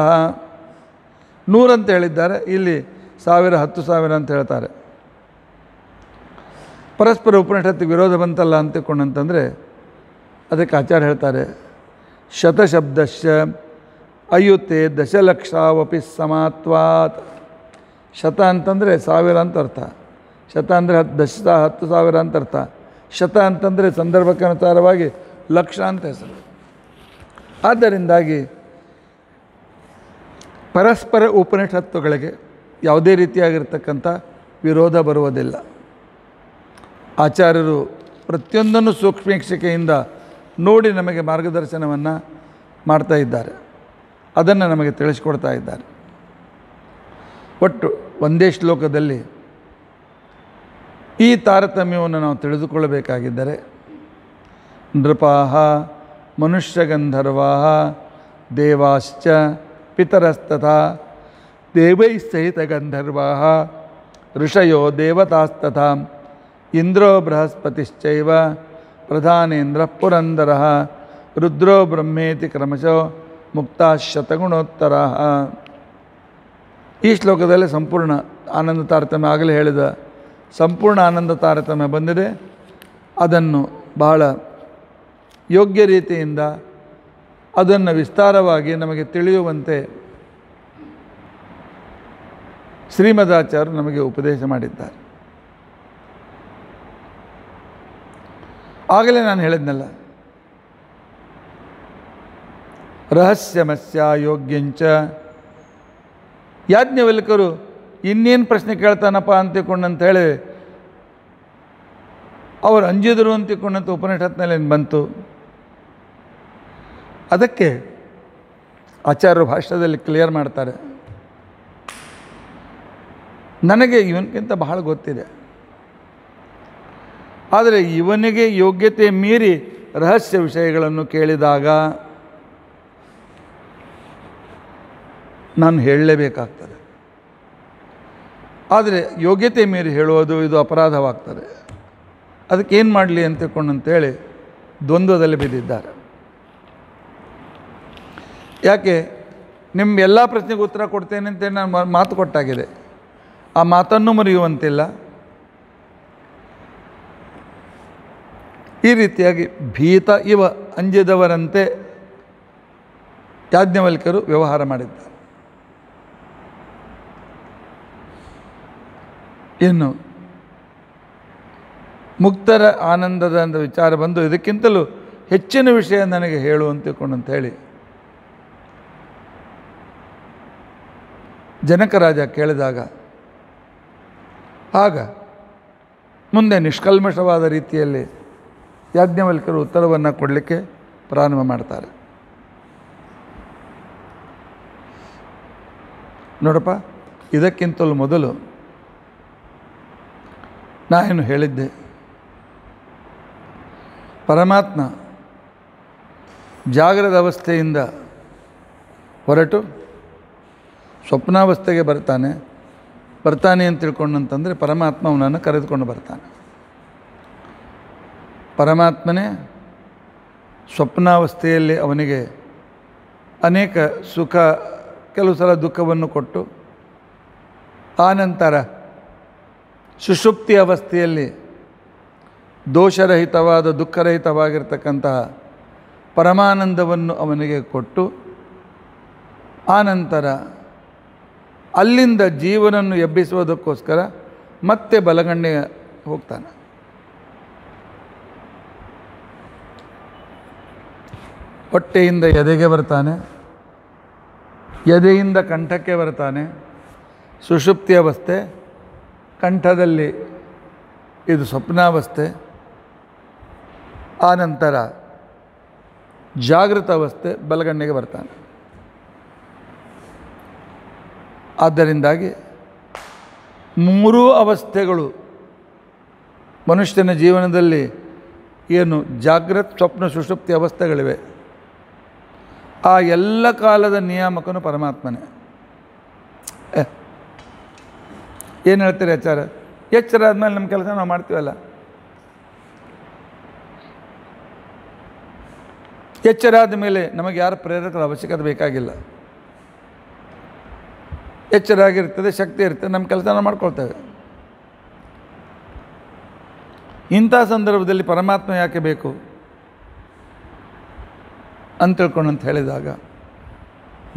ನೂರಂತ ಹೇಳಿದ್ದಾರೆ, ಇಲ್ಲಿ ಸಾವಿರ, ಹತ್ತು ಸಾವಿರ ಅಂತ ಹೇಳ್ತಾರೆ. ಪರಸ್ಪರ ಉಪನಿಷತ್ತಿಗೆ ವಿರೋಧ ಬಂತಲ್ಲ ಅಂತಕೊಂಡಂತಂದರೆ ಅದಕ್ಕೆ ಆಚಾರ್ಯ ಹೇಳ್ತಾರೆ, ಶತಶಬ್ದಶ್ಚ ಅಯುತೆ ದಶಲಕ್ಷಾವಪಿ ಸಮತ್ವಾತ್. ಶತ ಅಂತಂದರೆ ಸಾವಿರ ಅಂತ ಅರ್ಥ. ಶತ ಅಂದರೆ ಹತ್ತು ದಶ ಹತ್ತು ಸಾವಿರ ಅಂತ ಅರ್ಥ. ಶತ ಅಂತಂದರೆ ಸಂದರ್ಭಕ್ಕನುಸಾರವಾಗಿ ಲಕ್ಷ ಅಂತ ಹೆಸರು. ಆದ್ದರಿಂದಾಗಿ ಪರಸ್ಪರ ಉಪನಿಷತ್ತುಗಳಿಗೆ ಯಾವುದೇ ರೀತಿಯಾಗಿರ್ತಕ್ಕಂಥ ವಿರೋಧ ಬರುವುದಿಲ್ಲ. ಆಚಾರ್ಯರು ಪ್ರತಿಯೊಂದನ್ನು ಸೂಕ್ಷ್ಮೀಕ್ಷಿಕೆಯಿಂದ ನೋಡಿ ನಮಗೆ ಮಾರ್ಗದರ್ಶನವನ್ನು ಮಾಡ್ತಾ ಇದ್ದಾರೆ. ಅದನ್ನು ನಮಗೆ ತಿಳಿಸ್ಕೊಡ್ತಾ ಇದ್ದಾರೆ. ಒಟ್ಟು ಒಂದೇ ಶ್ಲೋಕದಲ್ಲಿ ಈ ತಾರತಮ್ಯವನ್ನು ನಾವು ತಿಳಿದುಕೊಳ್ಳಬೇಕಾಗಿದ್ದರೆ, ನೃಪಾಹ ಮನುಷ್ಯಗಂಧರ್ವಾ ದೇವಾಶ್ಚ ಪಿತರಸ್ತಥಾ ದೇವೈಸ್ಸಹಿತ ಸಹಿತ ಗಂಧರ್ವಾ ಋಷಯೋ ದೇವತಾಸ್ತಥಾ ಇಂದ್ರೋ ಬೃಹಸ್ಪತಿಶ್ಚೈವ ಪ್ರಧಾನೇಂದ್ರ ಪುರಂದರ ರುದ್ರೋ ಬ್ರಹ್ಮೇತಿ ಕ್ರಮಶಃ ಮುಕ್ತಾ ಶತಗುಣೋತ್ತರ ಈ ಶ್ಲೋಕದಲ್ಲಿ ಸಂಪೂರ್ಣ ಆನಂದ ತಾರತಮ್ಯ, ಆಗಲೇ ಹೇಳಿದ ಸಂಪೂರ್ಣ ಆನಂದ ತಾರತಮ್ಯ ಬಂದಿದೆ. ಅದನ್ನು ಬಹಳ ಯೋಗ್ಯ ರೀತಿಯಿಂದ, ಅದನ್ನು ವಿಸ್ತಾರವಾಗಿ ನಮಗೆ ತಿಳಿಯುವಂತೆ ಶ್ರೀಮದಾಚಾರ್ಯರು ನಮಗೆ ಉಪದೇಶ ಮಾಡಿದ್ದಾರೆ. ಆಗಲೇ ನಾನು ಹೇಳಿದ್ನಲ್ಲ ರಹಸ್ಯಮಸ್ಯ ಯೋಗ್ಯಂಚ ಯಾಜ್ಞವಲ್ಕರು ಇನ್ನೇನು ಪ್ರಶ್ನೆ ಕೇಳ್ತಾನಪ್ಪ ಅಂತಿಕೊಂಡಂತ ಹೇಳಿ ಅವರು ಅಂಜಿದರು ಅಂತಿಕೊಂಡಂತ ಉಪನಿಷತ್ನಲ್ಲಿ ಬಂತು. ಅದಕ್ಕೆ ಆಚಾರ್ಯರು ಭಾಷ್ಯದಲ್ಲಿ ಕ್ಲಿಯರ್ ಮಾಡ್ತಾರೆ. ನನಗೆ ಇವನಿಗಿಂತ ಬಹಳ ಗೊತ್ತಿದೆ. ಆದರೆ ಇವನಿಗೆ ಯೋಗ್ಯತೆ ಮೀರಿ ರಹಸ್ಯ ವಿಷಯಗಳನ್ನು ಕೇಳಿದಾಗ ನಾನು ಹೇಳಲೇಬೇಕಾಗ್ತದೆ. ಆದರೆ ಯೋಗ್ಯತೆ ಮೀರಿ ಹೇಳುವುದು ಇದು ಅಪರಾಧವಾಗ್ತದೆ. ಅದಕ್ಕೆ ಏನು ಮಾಡಲಿ ಅಂತ ಹೇಳಿ ದ್ವಂದ್ವದಲ್ಲಿ ಬಿದ್ದಿದ್ದಾರೆ. ಯಾಕೆ? ನಿಮ್ಮ ಎಲ್ಲ ಪ್ರಶ್ನೆಗೆ ಉತ್ತರ ಕೊಡ್ತೇನೆ ಅಂತ ನಾನು ಮಾತು ಕೊಟ್ಟಾಗಿದೆ. ಆ ಮಾತನ್ನು ಮರೆಯುವಂತಿಲ್ಲ. ಈ ರೀತಿಯಾಗಿ ಭೀತ ಇವ ಅಂಜಿದವರಂತೆ ಯಾಜ್ಞವಲ್ಕರು ವ್ಯವಹಾರ ಮಾಡಿದ್ದಾರೆ. ಇನ್ನು ಮುಕ್ತರ ಆನಂದದ ಅಂತ ವಿಚಾರ ಬಂದು ಇದಕ್ಕಿಂತಲೂ ಹೆಚ್ಚಿನ ವಿಷಯ ನನಗೆ ಹೇಳು ಅಂತ ಹೇಳಿ. ಜನಕರಾಜ ಕೇಳಿದಾಗ, ಆಗ ಮುಂದೆ ನಿಷ್ಕಲ್ಮಷವಾದ ರೀತಿಯಲ್ಲಿ ಯಾಜ್ಞವಲ್ಕರು ಉತ್ತರವನ್ನು ಕೊಡಲಿಕ್ಕೆ ಪ್ರಾರಂಭ ಮಾಡ್ತಾರೆ. ನೋಡಪ್ಪ, ಇದಕ್ಕಿಂತಲೂ ಮೊದಲು ನಾನೇನು ಹೇಳಿದ್ದೆ? ಪರಮಾತ್ಮ ಜಾಗರದ ಅವಸ್ಥೆಯಿಂದ ಹೊರಟು ಸ್ವಪ್ನಾವಸ್ಥೆಗೆ ಬರ್ತಾನೆ. ಬರ್ತಾನೆ ಅಂತ ತಿಳ್ಕೊಂಡಂತಂದರೆ ಪರಮಾತ್ಮ ಅವನನ್ನು ಕರೆದುಕೊಂಡು ಬರ್ತಾನೆ. ಪರಮಾತ್ಮನೇ ಸ್ವಪ್ನಾವಸ್ಥೆಯಲ್ಲಿ ಅವನಿಗೆ ಅನೇಕ ಸುಖ, ಕೆಲವು ಸಲ ದುಃಖವನ್ನು ಕೊಟ್ಟು, ಆನಂತರ ಸುಷುಪ್ತಿ ಅವಸ್ಥೆಯಲ್ಲಿ ದೋಷರಹಿತವಾದ, ದುಃಖರಹಿತವಾಗಿರ್ತಕ್ಕಂತಹ ಪರಮಾನಂದವನ್ನು ಅವನಿಗೆ ಕೊಟ್ಟು ಆನಂತರ ಅಲ್ಲಿಂದ ಜೀವನನ್ನು ಎಬ್ಬಿಸುವುದಕ್ಕೋಸ್ಕರ ಮತ್ತೆ ಬಲಗಣ್ಣೆ ಹೋಗ್ತಾನೆ. ಹೊಟ್ಟೆಯಿಂದ ಎದೆಗೆ ಬರ್ತಾನೆ, ಎದೆಯಿಂದ ಕಂಠಕ್ಕೆ ಬರ್ತಾನೆ. ಸುಷುಪ್ತಿ ಅವಸ್ಥೆ ಕಂಠದಲ್ಲಿ ಇದು ಸ್ವಪ್ನಾವಸ್ಥೆ ಆನಂತರ ಜಾಗೃತ ಅವಸ್ಥೆ ಬಲಗಣ್ಣಿಗೆ ಬರ್ತಾನೆ. ಆದ್ದರಿಂದಾಗಿ ಮೂರೂ ಅವಸ್ಥೆಗಳು ಮನುಷ್ಯನ ಜೀವನದಲ್ಲಿ ಏನು ಜಾಗೃತ್ ಸ್ವಪ್ನ, ಸುಷುಪ್ತಿ ಅವಸ್ಥೆಗಳಿವೆ. ಆ ಎಲ್ಲ ಕಾಲದ ನಿಯಾಮಕನು ಪರಮಾತ್ಮನೇ. ಏನು ಹೇಳ್ತೀರಿ ಎಚ್ಚಾರ ಎಚ್ಚರ ಆದಮೇಲೆ ನಮ್ಮ ಕೆಲಸ ನಾವು ಮಾಡ್ತೀವಲ್ಲ? ಎಚ್ಚರ ಆದ ಮೇಲೆ ನಮಗೆ ಯಾರು ಪ್ರೇರಕರ ಅವಶ್ಯಕತೆ ಬೇಕಾಗಿಲ್ಲ. ಎಚ್ಚರ ಆಗಿರ್ತದೆ, ಶಕ್ತಿ ಇರ್ತದೆ ನಮ್ಮ ಕೆಲಸ ನಾವು ಮಾಡ್ಕೊಳ್ತೇವೆ. ಇಂಥ ಸಂದರ್ಭದಲ್ಲಿ ಪರಮಾತ್ಮ ಯಾಕೆ ಬೇಕು? ಅಂತ ತಿಳ್ಕೊಂಡು ಅಂತ ಹೇಳಿದಾಗ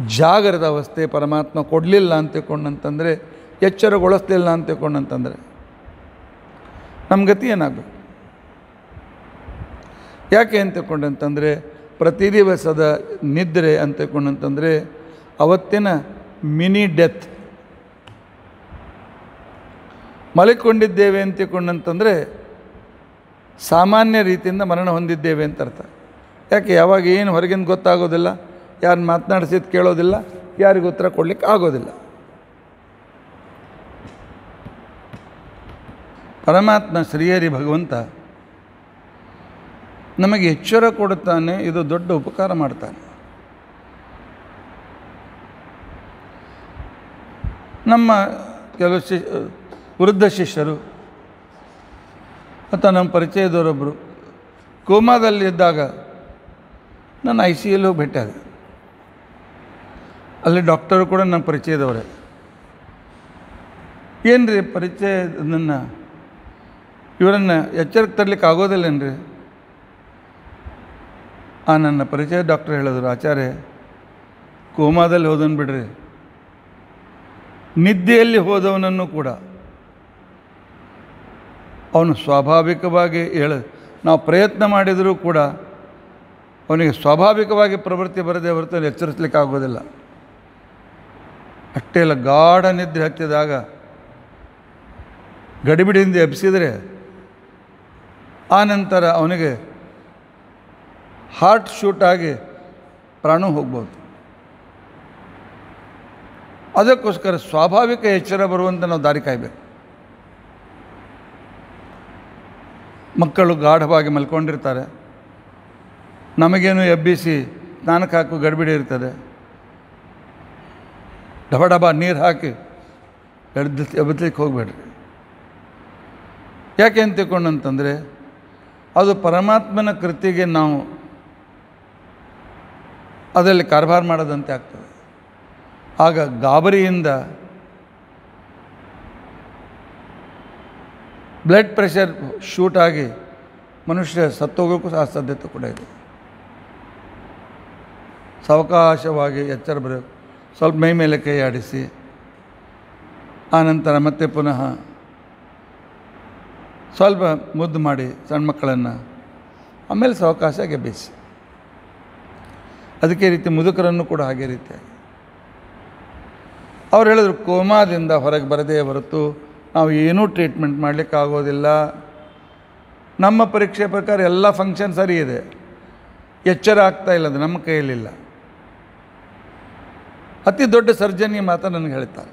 ಜಾಗರದ ಅವಸ್ಥೆ ಪರಮಾತ್ಮ ಕೊಡಲಿಲ್ಲ ಅಂತ ತಿಳ್ಕೊಂಡಂತಂದರೆ ಎಚ್ಚರಗೊಳಿಸ್ಲಿಲ್ಲ ಅಂತ ತಿಳ್ಕೊಂಡಂತಂದರೆ ನಮ್ಮ ಗತಿ ಏನಾಗಬೇಕು? ಯಾಕೆ ಅಂತ ತಿಳ್ಕೊಂಡಂತಂದರೆ ಪ್ರತಿ ದಿವಸದ ನಿದ್ರೆ ಅಂತ ತಿಳ್ಕೊಂಡಂತಂದರೆ ಅವತ್ತಿನ ಮಿನಿ ಡೆತ್. ಮಲಿಕೊಂಡಿದ್ದೇವೆ ಅಂತ ತಿಳ್ಕೊಂಡಂತಂದರೆ ಸಾಮಾನ್ಯ ರೀತಿಯಿಂದ ಮರಣ ಹೊಂದಿದ್ದೇವೆ ಅಂತ ಅರ್ಥ. ಯಾಕೆ? ಯಾವಾಗ ಏನು ಹೊರಗಿಂದ ಗೊತ್ತಾಗೋದಿಲ್ಲ, ಯಾರು ಮಾತನಾಡಿಸಿದ್ದು ಕೇಳೋದಿಲ್ಲ, ಯಾರಿಗೂ ಉತ್ತರ ಕೊಡಲಿಕ್ಕೆ ಆಗೋದಿಲ್ಲ. ಪರಮಾತ್ಮ ಶ್ರೀಹರಿ ಭಗವಂತ ನಮಗೆ ಎಚ್ಚರ ಕೊಡುತ್ತಾನೆ, ಇದು ದೊಡ್ಡ ಉಪಕಾರ ಮಾಡ್ತಾನೆ. ನಮ್ಮ ಕೆಲವು ಶಿ, ವೃದ್ಧ ಶಿಷ್ಯರು ಅಥವಾ ನಮ್ಮ ಪರಿಚಯದವರೊಬ್ಬರು ಕೋಮಾದಲ್ಲಿದ್ದಾಗ ನಾನು ಐ ಸಿ ಎಲ್ಲೂ ಭೇಟಿಯಾದೆ. ಅಲ್ಲಿ ಡಾಕ್ಟರು ಕೂಡ ನನ್ನ ಪರಿಚಯದವರೇ. ಏನು ರೀ ಪರಿಚಯ ನನ್ನ ಇವರನ್ನು ಎಚ್ಚರಕ್ಕೆ ತರಲಿಕ್ಕೆ ಆಗೋದಿಲ್ಲೇನ್ರಿ ಆ ನನ್ನ ಪರಿಚಯ ಡಾಕ್ಟರ್ ಹೇಳಿದ್ರು, ಆಚಾರ್ಯ, ಕೋಮಾದಲ್ಲಿ ಹೋದನ್ ಬಿಡ್ರಿ. ನಿದ್ದೆಯಲ್ಲಿ ಹೋದವನನ್ನು ಕೂಡ ಅವನು ಸ್ವಾಭಾವಿಕವಾಗಿ ಹೇಳ, ನಾವು ಪ್ರಯತ್ನ ಮಾಡಿದರೂ ಕೂಡ ಅವನಿಗೆ ಸ್ವಾಭಾವಿಕವಾಗಿ ಪ್ರವೃತ್ತಿ ಬರದೇ ಹೊರತು ಎಚ್ಚರಿಸ್ಲಿಕ್ಕೆ ಆಗೋದಿಲ್ಲ. ಅಷ್ಟೇ ಇಲ್ಲ, ಗಾಢ ನಿದ್ರೆ ಹತ್ತಿದಾಗ ಗಡಿಬಿಡಿಯಿಂದ ಎಬ್ಸಿದರೆ ಆ ನಂತರ ಅವನಿಗೆ ಹಾರ್ಟ್ ಶೂಟ್ ಆಗಿ ಪ್ರಾಣ ಹೋಗ್ಬೋದು. ಅದಕ್ಕೋಸ್ಕರ ಸ್ವಾಭಾವಿಕ ಎಚ್ಚರ ಬರುವಂತೆ ನಾವು ದಾರಿ ಕಾಯಬೇಕು. ಮಕ್ಕಳು ಗಾಢವಾಗಿ ಮಲ್ಕೊಂಡಿರ್ತಾರೆ. ನಮಗೇನು ಎಬ್ಬಿಸಿ ಸ್ನಾನಕ್ಕೆ ಹಾಕು ಗಡಿಬಿಡಿ ಇರ್ತದೆ. ಡಬ ಡಬ ನೀರು ಹಾಕಿ ಎಡ್ದು ಎಬ್ಬಿಸ್ಲಿಕ್ಕೆ ಹೋಗಬೇಡ್ರಿ. ಯಾಕೆ ಅಂತ ತಿಳ್ಕೊಂಡಂತಂದರೆ ಅದು ಪರಮಾತ್ಮನ ಕೃತಿಗೆ ನಾವು ಅದರಲ್ಲಿ ಕಾರ್ಬಾರ್ ಮಾಡದಂತೆ ಆಗ್ತದೆ. ಆಗ ಗಾಬರಿಯಿಂದ ಬ್ಲಡ್ ಪ್ರೆಷರ್ ಶೂಟ್ ಆಗಿ ಮನುಷ್ಯ ಸತ್ತೋಗೋಕ್ಕೂ ಸಹ ಸಾಧ್ಯತೆ ಕೂಡ ಇದೆ. ಸಾವಕಾಶವಾಗಿ ಎಚ್ಚರ ಬರಬೇಕು ಸ್ವಲ್ಪ ಮೈ ಮೇಲೆ ಕೈ ಆಡಿಸಿ, ಆನಂತರ ಮತ್ತೆ ಪುನಃ ಸ್ವಲ್ಪ ಮುದ್ದು ಮಾಡಿ ಸಣ್ಣ ಮಕ್ಕಳನ್ನು, ಆಮೇಲೆ ಸಾವಕಾಶ ಗೆಬ್ಬಿಸಿ ಅದಕ್ಕೆ ರೀತಿ ಮುದುಕರನ್ನು ಕೂಡ ಹಾಗೆ ರೀತಿಯಾಗಿ ಅವ್ರು ಹೇಳಿದ್ರು, ಕೋಮಾದಿಂದ ಹೊರಗೆ ಬರದೇ ಹೊರತು ನಾವು ಏನೂ ಟ್ರೀಟ್ಮೆಂಟ್ ಮಾಡಲಿಕ್ಕೆ ಆಗೋದಿಲ್ಲ. ನಮ್ಮ ಪರೀಕ್ಷೆ ಪ್ರಕಾರ ಎಲ್ಲ ಫಂಕ್ಷನ್ ಸರಿ ಇದೆ. ಎಚ್ಚರ ಆಗ್ತಾ ಇಲ್ಲ, ಅದು ನಮ್ಮ ಕೈಯಲ್ಲಿಲ್ಲ. ಅತಿ ದೊಡ್ಡ ಸರ್ಜನಿ ಮಾತ್ರ ಮಾತು ನನಗೆ ಹೇಳ್ತಾರೆ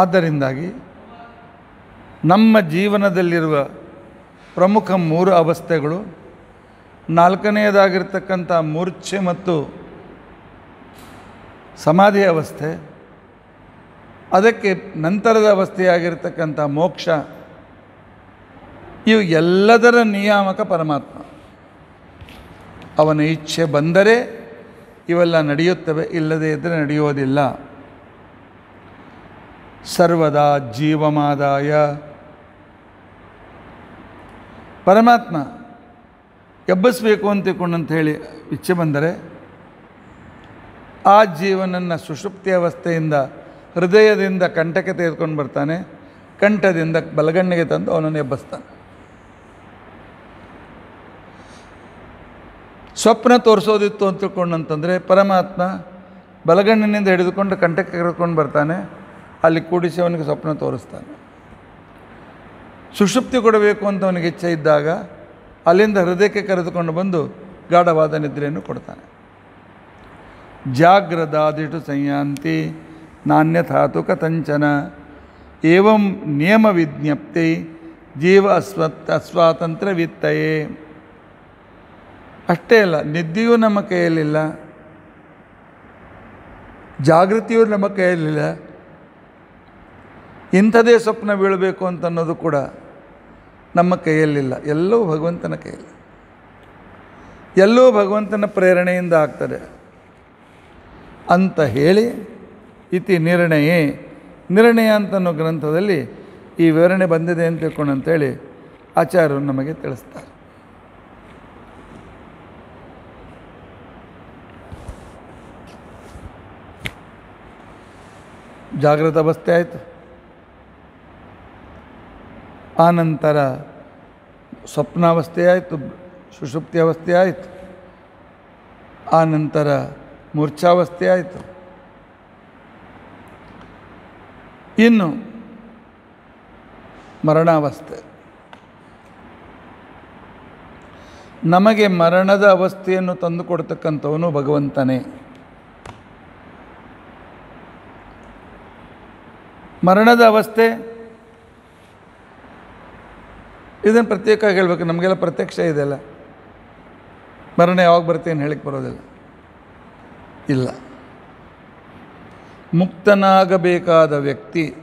ಆದ್ದರಿಂದಾಗಿ ನಮ್ಮ ಜೀವನದಲ್ಲಿರುವ ಪ್ರಮುಖ ಮೂರು ಅವಸ್ಥೆಗಳು, ನಾಲ್ಕನೆಯದಾಗಿರ್ತಕ್ಕಂಥ ಮೂರ್ಛೆ ಮತ್ತು ಸಮಾಧಿ ಅವಸ್ಥೆ, ಅದಕ್ಕೆ ನಂತರದ ಅವಸ್ಥೆಯಾಗಿರ್ತಕ್ಕಂಥ ಮೋಕ್ಷ, ಇವು ಎಲ್ಲದರ ನಿಯಾಮಕ ಪರಮಾತ್ಮ. ಅವನ ಇಚ್ಛೆ ಬಂದರೆ ಇವೆಲ್ಲ ನಡೆಯುತ್ತವೆ, ಇಲ್ಲದೇ ಇದ್ದರೆ ನಡೆಯೋದಿಲ್ಲ. ಸರ್ವದಾ ಜೀವಮಾದಾಯ. ಪರಮಾತ್ಮ ಎಬ್ಬಿಸಬೇಕು ಅಂತ ಹೇಳಿ ಇಚ್ಛೆ ಬಂದರೆ ಆ ಜೀವನನ್ನು ಸುಷುಪ್ತಿ ಅವಸ್ಥೆಯಿಂದ ಹೃದಯದಿಂದ ಕಂಠಕ್ಕೆ ತೆಗೆದುಕೊಂಡು ಬರ್ತಾನೆ. ಕಂಠದಿಂದ ಬಲಗಣ್ಣಿಗೆ ತಂದು ಅವನನ್ನು ಎಬ್ಬಿಸ್ತಾನೆ. ಸ್ವಪ್ನ ತೋರಿಸೋದಿತ್ತು ಅಂತ ತಿಳ್ಕೊಂಡಂತಂದರೆ ಪರಮಾತ್ಮ ಬಲಗಣ್ಣಿನಿಂದ ಹಿಡಿದುಕೊಂಡು ಕಂಠಕ್ಕೆ ಕರೆದುಕೊಂಡು ಬರ್ತಾನೆ. ಅಲ್ಲಿ ಕೂಡಿಸಿ ಅವನಿಗೆ ಸ್ವಪ್ನ ತೋರಿಸ್ತಾನೆ. ಸುಷುಪ್ತಿ ಕೊಡಬೇಕು ಅಂತ ಅವನಿಗೆ ಇಚ್ಛೆ ಇದ್ದಾಗ ಅಲ್ಲಿಂದ ಹೃದಯಕ್ಕೆ ಕರೆದುಕೊಂಡು ಬಂದು ಗಾಢವಾದ ನಿದ್ರೆಯನ್ನು ಕೊಡ್ತಾನೆ. ಜಾಗ್ರದಾದಿಟು ಸಂಯಾಂತಿ ನಾಣ್ಯಥಾತು ಕಥಂಚನ ಏವಂ ನಿಯಮ ವಿಜ್ಞಪ್ತಿ ಜೀವ ಅಸ್ವತ್ ಅಸ್ವಾತಂತ್ರ್ಯ ವಿತ್ತಯೇ ಅಷ್ಟೇ ಅಲ್ಲ, ನಿದ್ದೆಯೂ ನಮ್ಮ ಕೈಯಲ್ಲಿಲ್ಲ, ಜಾಗೃತಿಯೂ ನಮ್ಮ ಕೈಯಲ್ಲಿಲ್ಲ ಇಂಥದೇ ಸ್ವಪ್ನ ಬೀಳಬೇಕು ಅಂತ ಅನ್ನೋದು ಕೂಡ ನಮ್ಮ ಕೈಯಲ್ಲಿಲ್ಲ. ಎಲ್ಲವೂ ಭಗವಂತನ ಕೈಯಲ್ಲಿ. ಎಲ್ಲವೂ ಭಗವಂತನ ಪ್ರೇರಣೆಯಿಂದ ಆಗ್ತದೆ. ಅಂತ ಹೇಳಿ ಇತಿ ನಿರ್ಣಯ. ನಿರ್ಣಯ ಅಂತ ಅನ್ನೋ ಗ್ರಂಥದಲ್ಲಿ ಈ ವಿವರಣೆ ಬಂದಿದೆ ಅಂತ ತಿಳ್ಕೊಂಡು ಅಂತೇಳಿ ಆಚಾರ್ಯರು ನಮಗೆ ತಿಳಿಸ್ತಾರೆ. ಜಾಗೃತ ಅವಸ್ಥೆ ಆಯಿತು. ಆನಂತರ ಸ್ವಪ್ನಾವಸ್ಥೆ ಆಯಿತು, ಸುಷುಪ್ತಿ ಅವಸ್ಥೆ ಆಯಿತು. ಆನಂತರ ಮೂರ್ಛಾವಸ್ಥೆ ಆಯಿತು. ಇನ್ನು ಮರಣಾವಸ್ಥೆ. ನಮಗೆ ಮರಣದ ಅವಸ್ಥೆಯನ್ನು ತಂದುಕೊಡ್ತಕ್ಕಂಥವನು ಭಗವಂತನೇ. ಮರಣದ ಅವಸ್ಥೆ ಇದನ್ನು ಪ್ರತ್ಯೇಕ ಹೇಳಬೇಕು. ನಮಗೆಲ್ಲ ಪ್ರತ್ಯಕ್ಷ ಇದೆಯಲ್ಲ ಮರಣ ಯಾವಾಗ ಬರುತ್ತೆ ಹೇಳಕ್ಕೆ ಬರೋದಿಲ್ಲ. ಇಲ್ಲ. ಮುಕ್ತನಾಗಬೇಕಾದ ವ್ಯಕ್ತಿ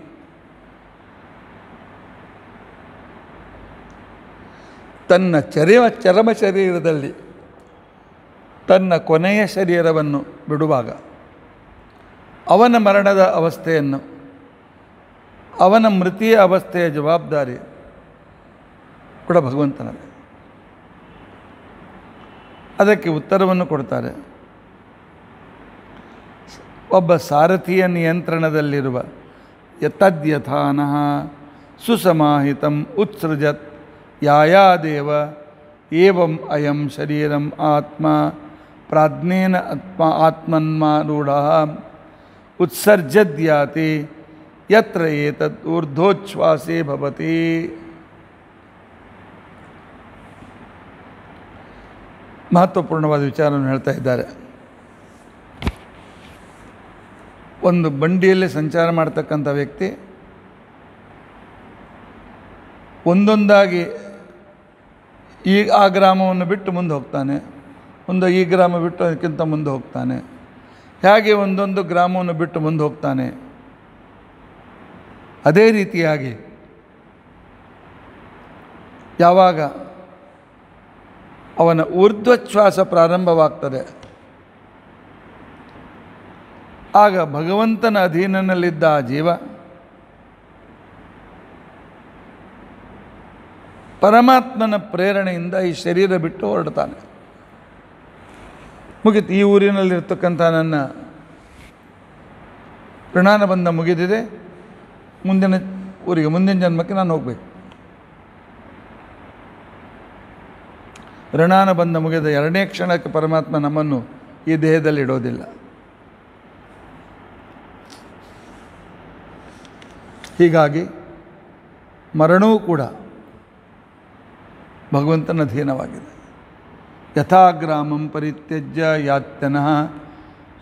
ತನ್ನ ಚರಿವ ಚರಮ ಶರೀರದಲ್ಲಿ ತನ್ನ ಕೊನೆಯ ಶರೀರವನ್ನು ಬಿಡುವಾಗ ಅವನ ಮರಣದ ಅವಸ್ಥೆಯನ್ನು, ಅವನ ಮೃತಿಯ ಅವಸ್ಥೆಯ ಜವಾಬ್ದಾರಿ ಕೂಡ ಭಗವಂತನವೇ ಅದಕ್ಕೆ ಉತ್ತರವನ್ನು ಕೊಡ್ತಾರೆ. ಒಬ್ಬ ಸಾರಥಿಯ ನಿಯಂತ್ರಣದಲ್ಲಿರುವ ಯತದ್ಯಥಾನಃ ಸುಸಮಾಹಿತಂ ಉತ್ಸೃಜತ್ ಯಾಯಾದೇವ ಏವಂ ಅಯಂ ಶರೀರಂ ಆತ್ಮ ಪ್ರಾಜ್ಞೇನ ಆತ್ಮ ಆತ್ಮನ್ಮಾರೂಢ ಉತ್ಸರ್ಜದ್ಯಾತಿ ಯತ್ರ ಏತದ್ ಊರ್ಧ್ವೋಚ್ಛ್ವಾಸೇ ಭವತಿ. ಮಹತ್ವಪೂರ್ಣವಾದ ವಿಚಾರವನ್ನು ಹೇಳ್ತಾ ಇದ್ದಾರೆ. ಒಂದು ಬಂಡಿಯಲ್ಲಿ ಸಂಚಾರ ಮಾಡ್ತಕ್ಕಂಥ ವ್ಯಕ್ತಿ ಒಂದೊಂದಾಗಿ ಈ ಆ ಗ್ರಾಮವನ್ನು ಬಿಟ್ಟು ಮುಂದೆ ಹೋಗ್ತಾನೆ, ಒಂದು ಈ ಗ್ರಾಮ ಬಿಟ್ಟು ಅದಕ್ಕಿಂತ ಮುಂದೆ ಹೋಗ್ತಾನೆ, ಹೇಗೆ ಒಂದೊಂದು ಗ್ರಾಮವನ್ನು ಬಿಟ್ಟು ಮುಂದೆ ಹೋಗ್ತಾನೆ, ಅದೇ ರೀತಿಯಾಗಿ ಯಾವಾಗ ಅವನ ಊರ್ಧ್ವಶ್ವಾಸ ಪ್ರಾರಂಭವಾಗ್ತದೆ. ಆಗ ಭಗವಂತನ ಅಧೀನನಲ್ಲಿದ್ದ ಆ ಜೀವ ಪರಮಾತ್ಮನ ಪ್ರೇರಣೆಯಿಂದ ಈ ಶರೀರ ಬಿಟ್ಟು ಹೊರಡ್ತಾನೆ. ಮುಗಿತು ಈ ಊರಿನಲ್ಲಿರ್ತಕ್ಕಂಥ ನನ್ನ ಋಣಾನ ಬಂದ ಮುಗಿದಿದೆ. ಮುಂದಿನ ಊರಿಗೆ, ಮುಂದಿನ ಜನ್ಮಕ್ಕೆ ನಾನು ಹೋಗಬೇಕು. ಋಣಾನ ಬಂದ ಮುಗಿದ ಎರಡನೇ ಕ್ಷಣಕ್ಕೆ ಪರಮಾತ್ಮ ನಮ್ಮನ್ನು ಈ ದೇಹದಲ್ಲಿ ಇಡೋದಿಲ್ಲ. ಹೀಗಾಗಿ ಮರಣವೂ ಕೂಡ ಭಗವಂತನ ಅಧೀನವಾಗಿದೆ. ಯಥಾಗ್ರಾಮಂ ಪರಿತ್ಯಜ್ಯ ಯಾತ್ಯನಃ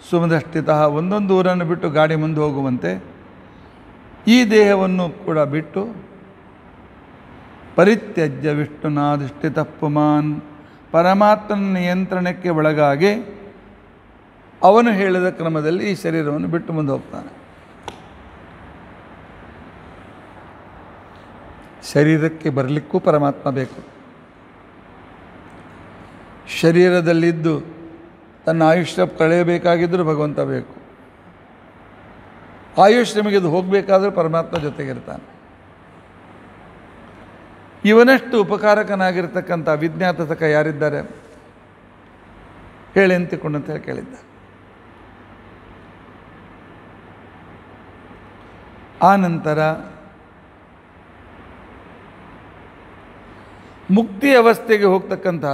ಸುಮದಷ್ಟಿತ ಒಂದೊಂದು ಊರನ್ನು ಬಿಟ್ಟು ಗಾಡಿ ಮುಂದೆ ಹೋಗುವಂತೆ ಈ ದೇಹವನ್ನು ಕೂಡ ಬಿಟ್ಟು ಪರಿತ್ಯಜ್ಯ ವಿಷ್ಣುನಾಧಿಷ್ಠಿತ ಪುಮಾನ್. ಪರಮಾತ್ಮನ ನಿಯಂತ್ರಣಕ್ಕೆ ಒಳಗಾಗಿ ಅವನು ಹೇಳಿದ ಕ್ರಮದಲ್ಲಿ ಈ ಶರೀರವನ್ನು ಬಿಟ್ಟು ಮುಂದೆ ಹೋಗ್ತಾನೆ. ಶರೀರಕ್ಕೆ ಬರಲಿಕ್ಕೂ ಪರಮಾತ್ಮ ಬೇಕು. ಶರೀರದಲ್ಲಿದ್ದು ತನ್ನ ಆಯುಷ್ಯ ಕಳೆಯಬೇಕಾಗಿದ್ದರೂ ಭಗವಂತ ಬೇಕು. ಆಯುಷ್ ನಿಮಗೆ ಅದು ಹೋಗಬೇಕಾದ್ರೂ ಪರಮಾತ್ಮ ಜೊತೆಗಿರ್ತಾನೆ. ಇವನಷ್ಟು ಉಪಕಾರಕನಾಗಿರ್ತಕ್ಕಂಥ ವಿಜ್ಞಾತಕ ಯಾರಿದ್ದಾರೆ? ಹೇಳಿ ಅಂತ ಹೇಳಿ ಕೇಳಿದ್ದ. ಆನಂತರ ನಂತರ ಮುಕ್ತಿ ಅವಸ್ಥೆಗೆ ಹೋಗ್ತಕ್ಕಂಥ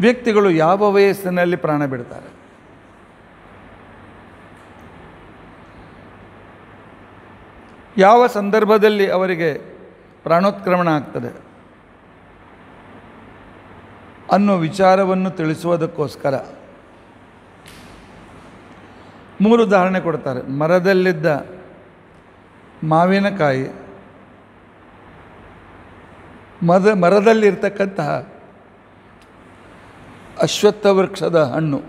ವ್ಯಕ್ತಿಗಳು ಯಾವ ವಯಸ್ಸಿನಲ್ಲಿ ಪ್ರಾಣ ಬಿಡ್ತಾರೆ? ಯಾವ ಸಂದರ್ಭದಲ್ಲಿ ಅವರಿಗೆ ಪ್ರಾಣೋತ್ಕ್ರಮಣ ಆಗ್ತದೆ. ಅನ್ನೋ ವಿಚಾರವನ್ನು ತಿಳಿಸುವುದಕ್ಕೋಸ್ಕರ. ಮೂರು ಉದಾಹರಣೆ ಕೊಡ್ತಾರೆ. ಮರದಲ್ಲಿದ್ದ ಮಾವಿನಕಾಯಿ ಮದ, ಮರದಲ್ಲಿರ್ತಕ್ಕಂತಹ ಅಶ್ವತ್ಥ ವೃಕ್ಷದ ಹಣ್ಣು.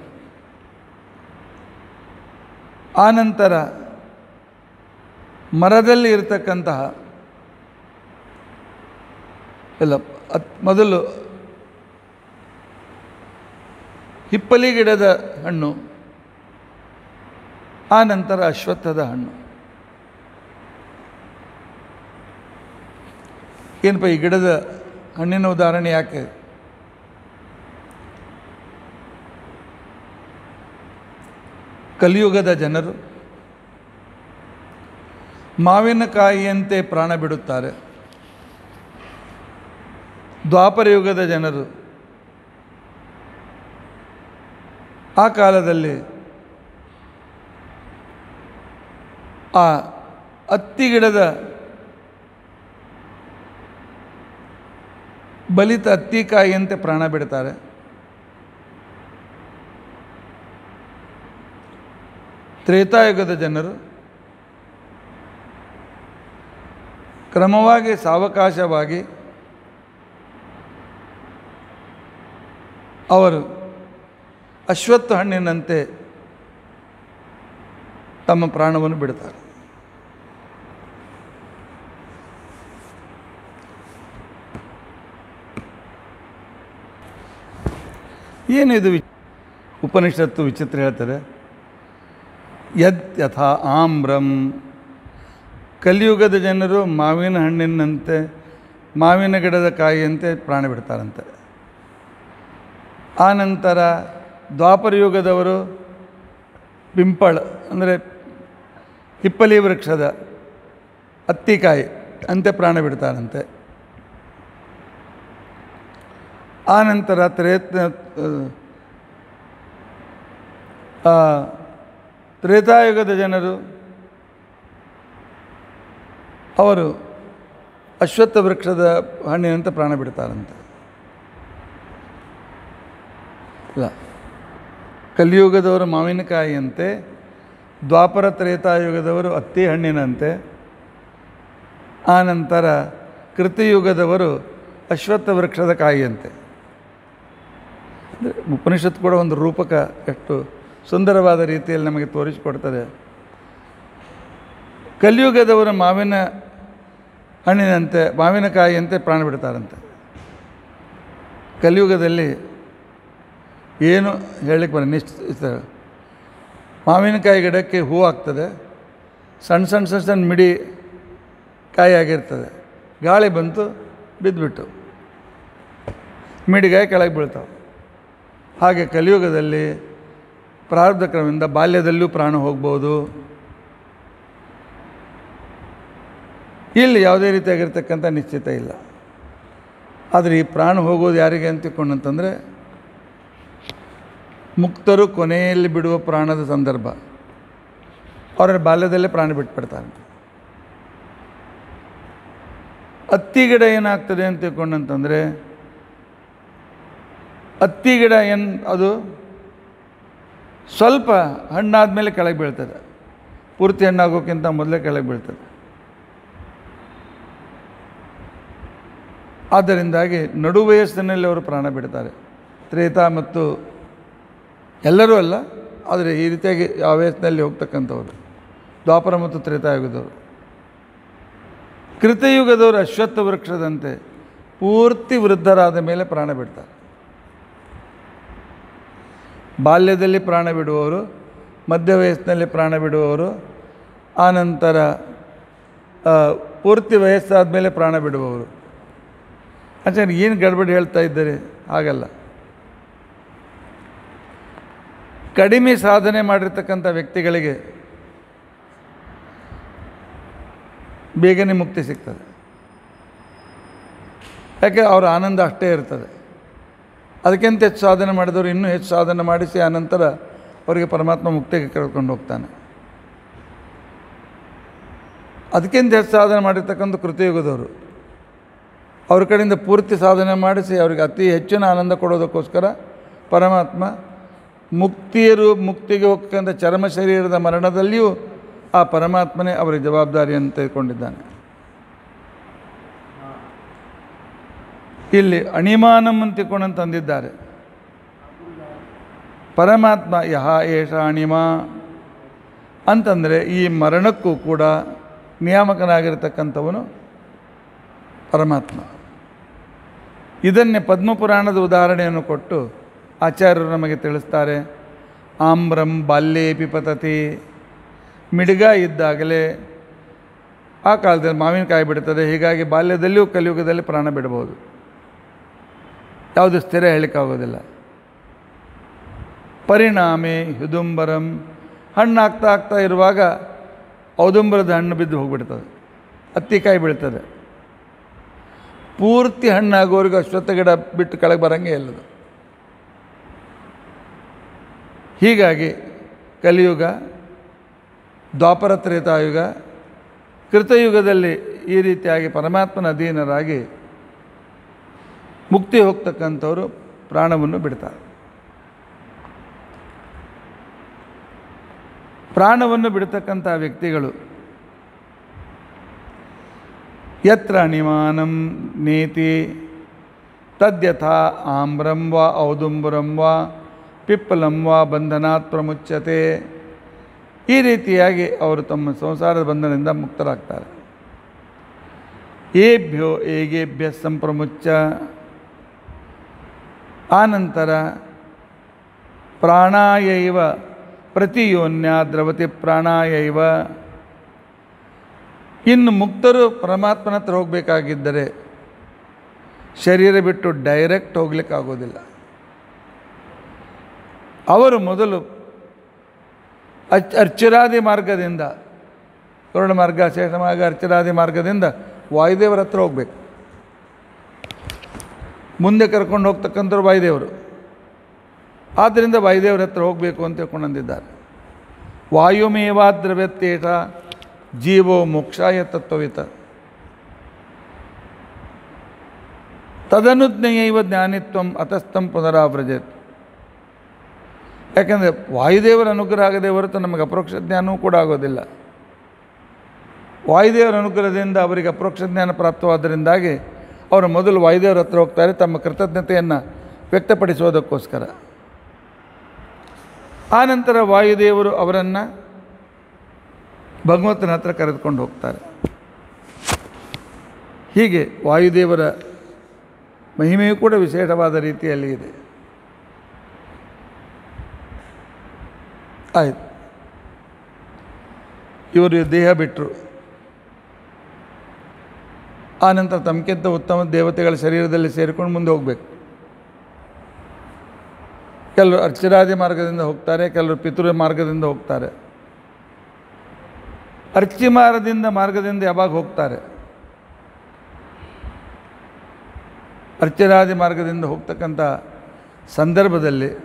ಆನಂತರ ಮರದಲ್ಲಿ ಇರತಕ್ಕಂತಹ ಇಲ್ಲ ಅತ್ ಮೊದಲು ಹಿಪ್ಪಲಿ ಗಿಡದ ಹಣ್ಣು, ಆ ನಂತರ ಅಶ್ವತ್ಥದ ಹಣ್ಣು. ಏನಪ್ಪ, ಈ ಗಿಡದ ಹಣ್ಣಿನ ಉದಾಹರಣೆ ಯಾಕೆ? ಕಲಿಯುಗದ ಜನರು ಮಾವಿನಕಾಯಿಯಂತೆ ಪ್ರಾಣ ಬಿಡುತ್ತಾರೆ. ದ್ವಾಪರ ಯುಗದ ಜನರು. ಆ ಕಾಲದಲ್ಲಿ ಆ ಹತ್ತಿ ಗಿಡದ ಬಲಿತ ಹತ್ತಿಕಾಯಿಯಂತೆ ಪ್ರಾಣ ಬಿಡ್ತಾರೆ. ತ್ರೇತಾಯುಗದ ಜನರು ಕ್ರಮವಾಗಿ ಸಾವಕಾಶವಾಗಿ ಅವರು ಅಶ್ವತ್ಥ ಹಣ್ಣಿನಂತೆ ತಮ್ಮ ಪ್ರಾಣವನ್ನು ಬಿಡ್ತಾರೆ. ಏನಿದು ಉಪನಿಷತ್ತು ವಿಚಿತ್ರ ಹೇಳ್ತಾರೆ ಯದ್ ಯಥಾ ಆಮ್ರಂ. ಕಲಿಯುಗದ ಜನರು ಮಾವಿನ ಹಣ್ಣಿನಂತೆ, ಮಾವಿನ ಗಿಡದ ಕಾಯಿಯಂತೆ ಪ್ರಾಣ ಬಿಡ್ತಾರಂತೆ. ಆನಂತರ ದ್ವಾಪರ ಯುಗದವರು ಪಿಂಪಳ ಅಂದರೆ ಹಿಪ್ಪಲಿ ವೃಕ್ಷದ ಅತ್ತಿಕಾಯಿ ಅಂತೆ ಪ್ರಾಣ ಬಿಡ್ತಾರಂತೆ ಆನಂತರ ತ್ರೇತ ತ್ರೇತಾಯುಗದ ಜನರು, ಅವರು ಅಶ್ವತ್ಥ ವೃಕ್ಷದ ಹಣ್ಣಿನಂತೆ ಪ್ರಾಣ ಬಿಡ್ತಾರಂತೆ. ಇಲ್ಲ. ಕಲಿಯುಗದವರು ಮಾವಿನಕಾಯಿಯಂತೆ, ದ್ವಾಪರ ತ್ರೇತಾಯುಗದವರು ಅತ್ತಿ ಹಣ್ಣಿನಂತೆ ಆನಂತರ ಕೃತಿಯುಗದವರು ಅಶ್ವತ್ಥ ವೃಕ್ಷದ ಕಾಯಿಯಂತೆ. ಉಪನಿಷತ್ತು ಕೂಡ ಒಂದು ರೂಪಕ ಎಷ್ಟು ಸುಂದರವಾದ ರೀತಿಯಲ್ಲಿ ನಮಗೆ ತೋರಿಸಿಕೊಡ್ತದೆ. ಕಲಿಯುಗದವರು ಮಾವಿನ ಹಣ್ಣಿನಂತೆ, ಮಾವಿನಕಾಯಿಯಂತೆ ಪ್ರಾಣ ಬಿಡ್ತಾರಂತೆ. ಕಲಿಯುಗದಲ್ಲಿ ಏನು ಹೇಳಲಿಕ್ಕೆ ಬರ ನಿಶ್ಚಿತ ಮಾವಿನಕಾಯಿ ಗಿಡಕ್ಕೆ ಹೂ ಆಗ್ತದೆ, ಸಣ್ಣ ಸಣ್ಣ ಸಣ್ಣ ಸಣ್ಣ ಮಿಡಿ ಕಾಯಿ ಆಗಿರ್ತದೆ, ಗಾಳಿ ಬಂತು ಬಿದ್ದುಬಿಟ್ಟು ಮಿಡಿಗಾಯಿ ಕೆಳಗೆ ಬೀಳ್ತಾವೆ. ಹಾಗೆ ಕಲಿಯುಗದಲ್ಲಿ ಪ್ರಾರಬ್ಧ ಕ್ರಮದಿಂದ ಬಾಲ್ಯದಲ್ಲೂ ಪ್ರಾಣ ಹೋಗ್ಬೋದು. ಇಲ್ಲಿ ಯಾವುದೇ ರೀತಿಯಾಗಿರ್ತಕ್ಕಂಥ ನಿಶ್ಚಿತ ಇಲ್ಲ. ಆದರೆ ಈ ಪ್ರಾಣ ಹೋಗೋದು ಯಾರಿಗೆ ಅಂತ ತಿಳ್ಕೊಂಡಂತಂದರೆ ಮುಕ್ತರು ಕೊನೆಯಲ್ಲಿ ಬಿಡುವ ಪ್ರಾಣದ ಸಂದರ್ಭ. ಅವರ ಬಾಲ್ಯದಲ್ಲೇ ಪ್ರಾಣ ಬಿಟ್ಬಿಡ್ತಾರೆ. ಹತ್ತಿ ಗಿಡ ಏನಾಗ್ತದೆ ಅಂತ ತಿಳ್ಕೊಂಡಂತಂದರೆ ಹತ್ತಿ ಗಿಡ ಏನು, ಅದು ಸ್ವಲ್ಪ ಹಣ್ಣಾದ ಮೇಲೆ ಕೆಳಗೆ ಬೀಳ್ತದೆ. ಪೂರ್ತಿ ಹಣ್ಣಾಗೋಕ್ಕಿಂತ ಮೊದಲೇ ಕೆಳಗೆ ಬೀಳ್ತದೆ. ಆದ್ದರಿಂದಾಗಿ ನಡುವಯಸ್ಸಿನಲ್ಲಿ ಅವರು ಪ್ರಾಣ ಬಿಡ್ತಾರೆ. ತ್ರೇತ ಮತ್ತು ಎಲ್ಲರೂ ಅಲ್ಲ, ಆದರೆ ಈ ರೀತಿಯಾಗಿ ಆ ವಯಸ್ಸಿನಲ್ಲಿ ಹೋಗ್ತಕ್ಕಂಥವ್ರು, ದ್ವಾಪರ ಮತ್ತು ತ್ರೇತಾಯುಗದವರು. ಕೃತಯುಗದವರು ಅಶ್ವತ್ಥ ವೃಕ್ಷದಂತೆ ಪೂರ್ತಿ ವೃದ್ಧರಾದ ಮೇಲೆ ಪ್ರಾಣ ಬಿಡ್ತಾರೆ. ಬಾಲ್ಯದಲ್ಲಿ ಪ್ರಾಣ ಬಿಡುವವರು, ಮಧ್ಯ ವಯಸ್ಸಿನಲ್ಲಿ ಪ್ರಾಣ ಬಿಡುವವರು ಆನಂತರ ಪೂರ್ತಿ ವಯಸ್ಸಾದ ಮೇಲೆ ಪ್ರಾಣ ಬಿಡುವವರು. ಆಚಾರ್ಯ, ಏನು ಗಡ್ಬಡಿ ಹೇಳ್ತಾ ಇದ್ದಾರೆ? ಹಾಗಲ್ಲ. ಕಡಿಮೆ ಸಾಧನೆ ಮಾಡಿರ್ತಕ್ಕಂಥ ವ್ಯಕ್ತಿಗಳಿಗೆ ಬೇಗನೆ ಮುಕ್ತಿ ಸಿಗ್ತದೆ. ಯಾಕೆ ಅವರ ಆನಂದ ಅಷ್ಟೇ ಇರ್ತದೆ. ಅದಕ್ಕಿಂತ ಹೆಚ್ಚು ಸಾಧನೆ ಮಾಡಿದವರು ಇನ್ನೂ ಹೆಚ್ಚು ಸಾಧನೆ ಮಾಡಿಸಿ ಆನಂತರ ಅವರಿಗೆ ಪರಮಾತ್ಮ ಮುಕ್ತಿಗೆ ಕರ್ಕೊಂಡು ಹೋಗ್ತಾನೆ. ಅದಕ್ಕಿಂತ ಹೆಚ್ಚು ಸಾಧನೆ ಮಾಡಿರ್ತಕ್ಕಂಥ ಕೃತಿಯುಗದವರು. ಅವ್ರ ಕಡೆಯಿಂದ ಪೂರ್ತಿ ಸಾಧನೆ ಮಾಡಿಸಿ ಅವರಿಗೆ ಅತಿ ಹೆಚ್ಚಿನ ಆನಂದ ಕೊಡೋದಕ್ಕೋಸ್ಕರ ಪರಮಾತ್ಮ ಮುಕ್ತಿಯರು ಮುಕ್ತಿಗೆ ಹೋಗ್ತಕ್ಕಂಥ ಚರ್ಮ ಶರೀರದ ಮರಣದಲ್ಲಿಯೂ ಆ ಪರಮಾತ್ಮನೇ ಅವರ ಜವಾಬ್ದಾರಿಯನ್ನು ತೆಗೆದುಕೊಂಡಿದ್ದಾನೆ. ಇಲ್ಲಿ ಅಣಿಮಾನಂ ಅಂತ ತಂದಿದ್ದಾರೆ. ಪರಮಾತ್ಮ ಯಹ ಏಷ ಅಣಿಮ ಅಂತಂದರೆ ಈ ಮರಣಕ್ಕೂ ಕೂಡ ನಿಯಾಮಕನಾಗಿರ್ತಕ್ಕಂಥವನು ಪರಮಾತ್ಮ. ಇದನ್ನೇ ಪದ್ಮಪುರಾಣದ ಉದಾಹರಣೆಯನ್ನು ಕೊಟ್ಟು ಆಚಾರ್ಯರು ನಮಗೆ ತಿಳಿಸ್ತಾರೆ, ಆಮ್ರಂ ಬಾಲ್ಯೇಪಿ ಪತತಿ. ಮಿಡಿಗ ಇದ್ದಾಗಲೇ ಆ ಕಾಲದಲ್ಲಿ ಮಾವಿನಕಾಯಿ ಬಿಡುತ್ತದೆ ಹೀಗಾಗಿ ಬಾಲ್ಯದಲ್ಲಿಯೂ ಕಲಿಯುಗದಲ್ಲಿ ಪ್ರಾಣ ಬಿಡಬಹುದು ಯಾವುದು ಸ್ಥಿರ ಹೇಳಲಿಕ್ಕಾಗೋದಿಲ್ಲ. ಪರಿಣಾಮೆ ಹುದುಂಬರಂ ಹಣ್ಣು ಆಗ್ತಾ ಆಗ್ತಾ ಇರುವಾಗ ಔದುಂಬರದ ಹಣ್ಣು ಬಿದ್ದು ಹೋಗಿಬಿಡ್ತದೆ ಹತ್ತಿಕಾಯಿ ಬೀಳ್ತದೆ. ಪೂರ್ತಿ ಹಣ್ಣಾಗೋರಿಗೆ ಅಶ್ವತ್ಥ ಗಿಡ ಬಿಟ್ಟು ಕೆಳಗೆ ಬರೋಂಗೇ ಇಲ್ಲದು. ಹೀಗಾಗಿ ಕಲಿಯುಗ ದ್ವಾಪರ ತ್ರೇತಾಯುಗ ಕೃತಯುಗದಲ್ಲಿ ಈ ರೀತಿಯಾಗಿ ಪರಮಾತ್ಮನ ಅಧೀನರಾಗಿ ಮುಕ್ತಿ ಹೋಗ್ತಕ್ಕಂಥವರು ಪ್ರಾಣವನ್ನು ಬಿಡ್ತಾರೆ. ಪ್ರಾಣವನ್ನು ಬಿಡ್ತಕ್ಕಂಥ ವ್ಯಕ್ತಿಗಳು ಯತ್ರ ಅಣಿಮಾನಂ ನೀತಿ ತದ್ಯಥಾ ಆಮ್ರಂ ವಾ ಔದುಂಬರಂ ವಾ ಪಿಪ್ಪಲಂ ವಾ ಬಂಧನಾತ್ ಪ್ರಮುಚ್ಯತೆ. ಈ ರೀತಿಯಾಗಿ ಅವರು ತಮ್ಮ ಸಂಸಾರದ ಬಂಧನದಿಂದ ಮುಕ್ತರಾಗ್ತಾರೆ. ಏಭ್ಯೋ ಏಗೇಭ್ಯ ಸಂಪ್ರಮುಚ್ಚ ಆನಂತರ ಪ್ರಾಣಾಯೈವ ಪ್ರತಿಯೋನ್ಯ ದ್ರವತಿ ಪ್ರಾಣಾಯೈವ. ಇನ್ನು ಮುಕ್ತರು ಪರಮಾತ್ಮನ ಹತ್ರ ಹೋಗಬೇಕಾಗಿದ್ದರೆ ಶರೀರ ಬಿಟ್ಟು ಡೈರೆಕ್ಟ್ ಹೋಗ್ಲಿಕ್ಕಾಗೋದಿಲ್ಲ. ಅವರು ಮೊದಲು ಅಚ್ ಅರ್ಚರಾದಿ ಮಾರ್ಗದಿಂದ, ಸುವರ್ಣ ಮಾರ್ಗ ಶೇಷಮಾರ್ಗ ಅರ್ಚರಾದಿ ಮಾರ್ಗದಿಂದ ವಾಯುದೇವರ ಹತ್ರ ಹೋಗ್ಬೇಕು. ಮುಂದೆ ಕರ್ಕೊಂಡು ಹೋಗ್ತಕ್ಕಂಥವ್ರು ವಾಯುದೇವರು. ಆದ್ದರಿಂದ ವಾಯುದೇವರ ಹತ್ರ ಹೋಗಬೇಕು ಅಂತ ತಿಳ್ಕೊಂಡಂದಿದ್ದಾರೆ ವಾಯುಮೇವಾ ದ್ರವ್ಯತ್ಯೇಷ ಜೀವೋ ಮೋಕ್ಷಾಯ ತತ್ವವಿತ. ತದನುಜ್ಞೆಯೈವ ಜ್ಞಾನಿತ್ವಂ ಅತಸ್ಥಂ ಪುನರಾವ್ರಜತ್ ಯಾಕಂದರೆ ವಾಯುದೇವರ ಅನುಗ್ರಹ ಆಗದೆ ಹೊರತು ನಮಗೆ ಅಪರೋಕ್ಷ ಜ್ಞಾನವೂ ಕೂಡ ಆಗೋದಿಲ್ಲ. ವಾಯುದೇವರ ಅನುಗ್ರಹದಿಂದ ಅವರಿಗೆ ಅಪರೋಕ್ಷ ಜ್ಞಾನ ಪ್ರಾಪ್ತವಾದ್ದರಿಂದಾಗಿ ಅವರು ಮೊದಲು ವಾಯುದೇವರ ಹತ್ರ ಹೋಗ್ತಾರೆ, ತಮ್ಮ ಕೃತಜ್ಞತೆಯನ್ನು ವ್ಯಕ್ತಪಡಿಸೋದಕ್ಕೋಸ್ಕರ ಆನಂತರ ವಾಯುದೇವರು ಅವರನ್ನು ಭಗವಂತನ ಹತ್ರ ಕರೆದುಕೊಂಡು ಹೋಗ್ತಾರೆ. ಹೀಗೆ ವಾಯುದೇವರ ಮಹಿಮೆಯೂ ಕೂಡ ವಿಶೇಷವಾದ ರೀತಿಯಲ್ಲಿ ಇದೆ. ಆಯಿತು. ಇವರು ದೇಹ ಬಿಟ್ಟರು ಆನಂತರ ತಮಗಿಂತ ಉತ್ತಮ ದೇವತೆಗಳ ಶರೀರದಲ್ಲಿ ಸೇರಿಕೊಂಡು ಮುಂದೆ ಹೋಗಬೇಕು. ಕೆಲವರು ಅರ್ಚರಾದಿ ಮಾರ್ಗದಿಂದ ಹೋಗ್ತಾರೆ, ಕೆಲವರು ಪಿತೃ ಮಾರ್ಗದಿಂದ ಹೋಗ್ತಾರೆ. ಅರ್ಚಿ ಮಾರ್ಗದಿಂದ ಮಾರ್ಗದಿಂದ ಯಾವಾಗ ಹೋಗ್ತಾರೆ? ಅರ್ಚರಾದಿ ಮಾರ್ಗದಿಂದ ಹೋಗ್ತಕ್ಕಂಥ ಸಂದರ್ಭದಲ್ಲಿ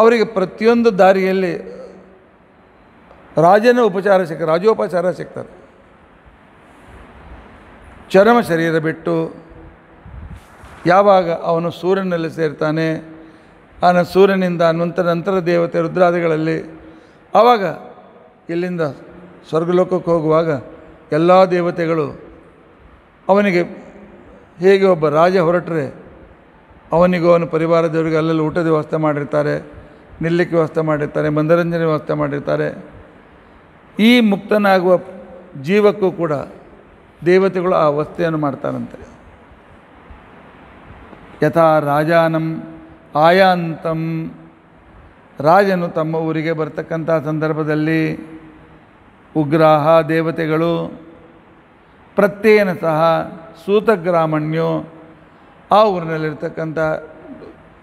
ಅವರಿಗೆ ಪ್ರತಿಯೊಂದು ದಾರಿಯಲ್ಲಿ ರಾಜನ ಉಪಚಾರ ಸಿಕ್ಕ, ರಾಜೋಪಚಾರ ಸಿಗ್ತಾರೆ ಚರಮ ಶರೀರ ಬಿಟ್ಟು ಯಾವಾಗ ಅವನು ಸೂರ್ಯನಲ್ಲಿ ಸೇರ್ತಾನೆ, ಆನ ಸೂರ್ಯನಿಂದ ನಂತರ ನಂತರ ದೇವತೆ ರುದ್ರಾದಿಗಳಲ್ಲಿ, ಆವಾಗ ಇಲ್ಲಿಂದ ಸ್ವರ್ಗಲೋಕಕ್ಕೆ ಹೋಗುವಾಗ ಎಲ್ಲ ದೇವತೆಗಳು ಅವನಿಗೆ ಹೇಗೆ ಒಬ್ಬ ರಾಜ ಹೊರಟರೆ ಅವನಿಗೂ ಅವನ ಪರಿವಾರದವರಿಗೆ ಅಲ್ಲೆಲ್ಲ ಊಟದ ವ್ಯವಸ್ಥೆ ಮಾಡಿರ್ತಾರೆ. ನಿಲ್ಲಕ್ಕೆ ವ್ಯವಸ್ಥೆ ಮಾಡಿರ್ತಾರೆ ಮನೋರಂಜನೆ ವ್ಯವಸ್ಥೆ ಮಾಡಿರ್ತಾರೆ. ಈ ಮುಕ್ತನಾಗುವ ಜೀವಕ್ಕೂ ಕೂಡ ದೇವತೆಗಳು ಆ ಅವಸ್ಥೆಯನ್ನು ಮಾಡ್ತಾರಂತೆ. ಯಥಾ ರಾಜಾನಂ ಆಯಾಂತಂ. ರಾಜನು ತಮ್ಮ ಊರಿಗೆ ಬರ್ತಕ್ಕಂಥ ಸಂದರ್ಭದಲ್ಲಿ ಉಗ್ರಾಹ ದೇವತೆಗಳು, ಪ್ರತ್ಯೇನ ಸಹ ಸೂತಗ್ರಾಮಣ್ಯು, ಆ ಊರಿನಲ್ಲಿರ್ತಕ್ಕಂಥ,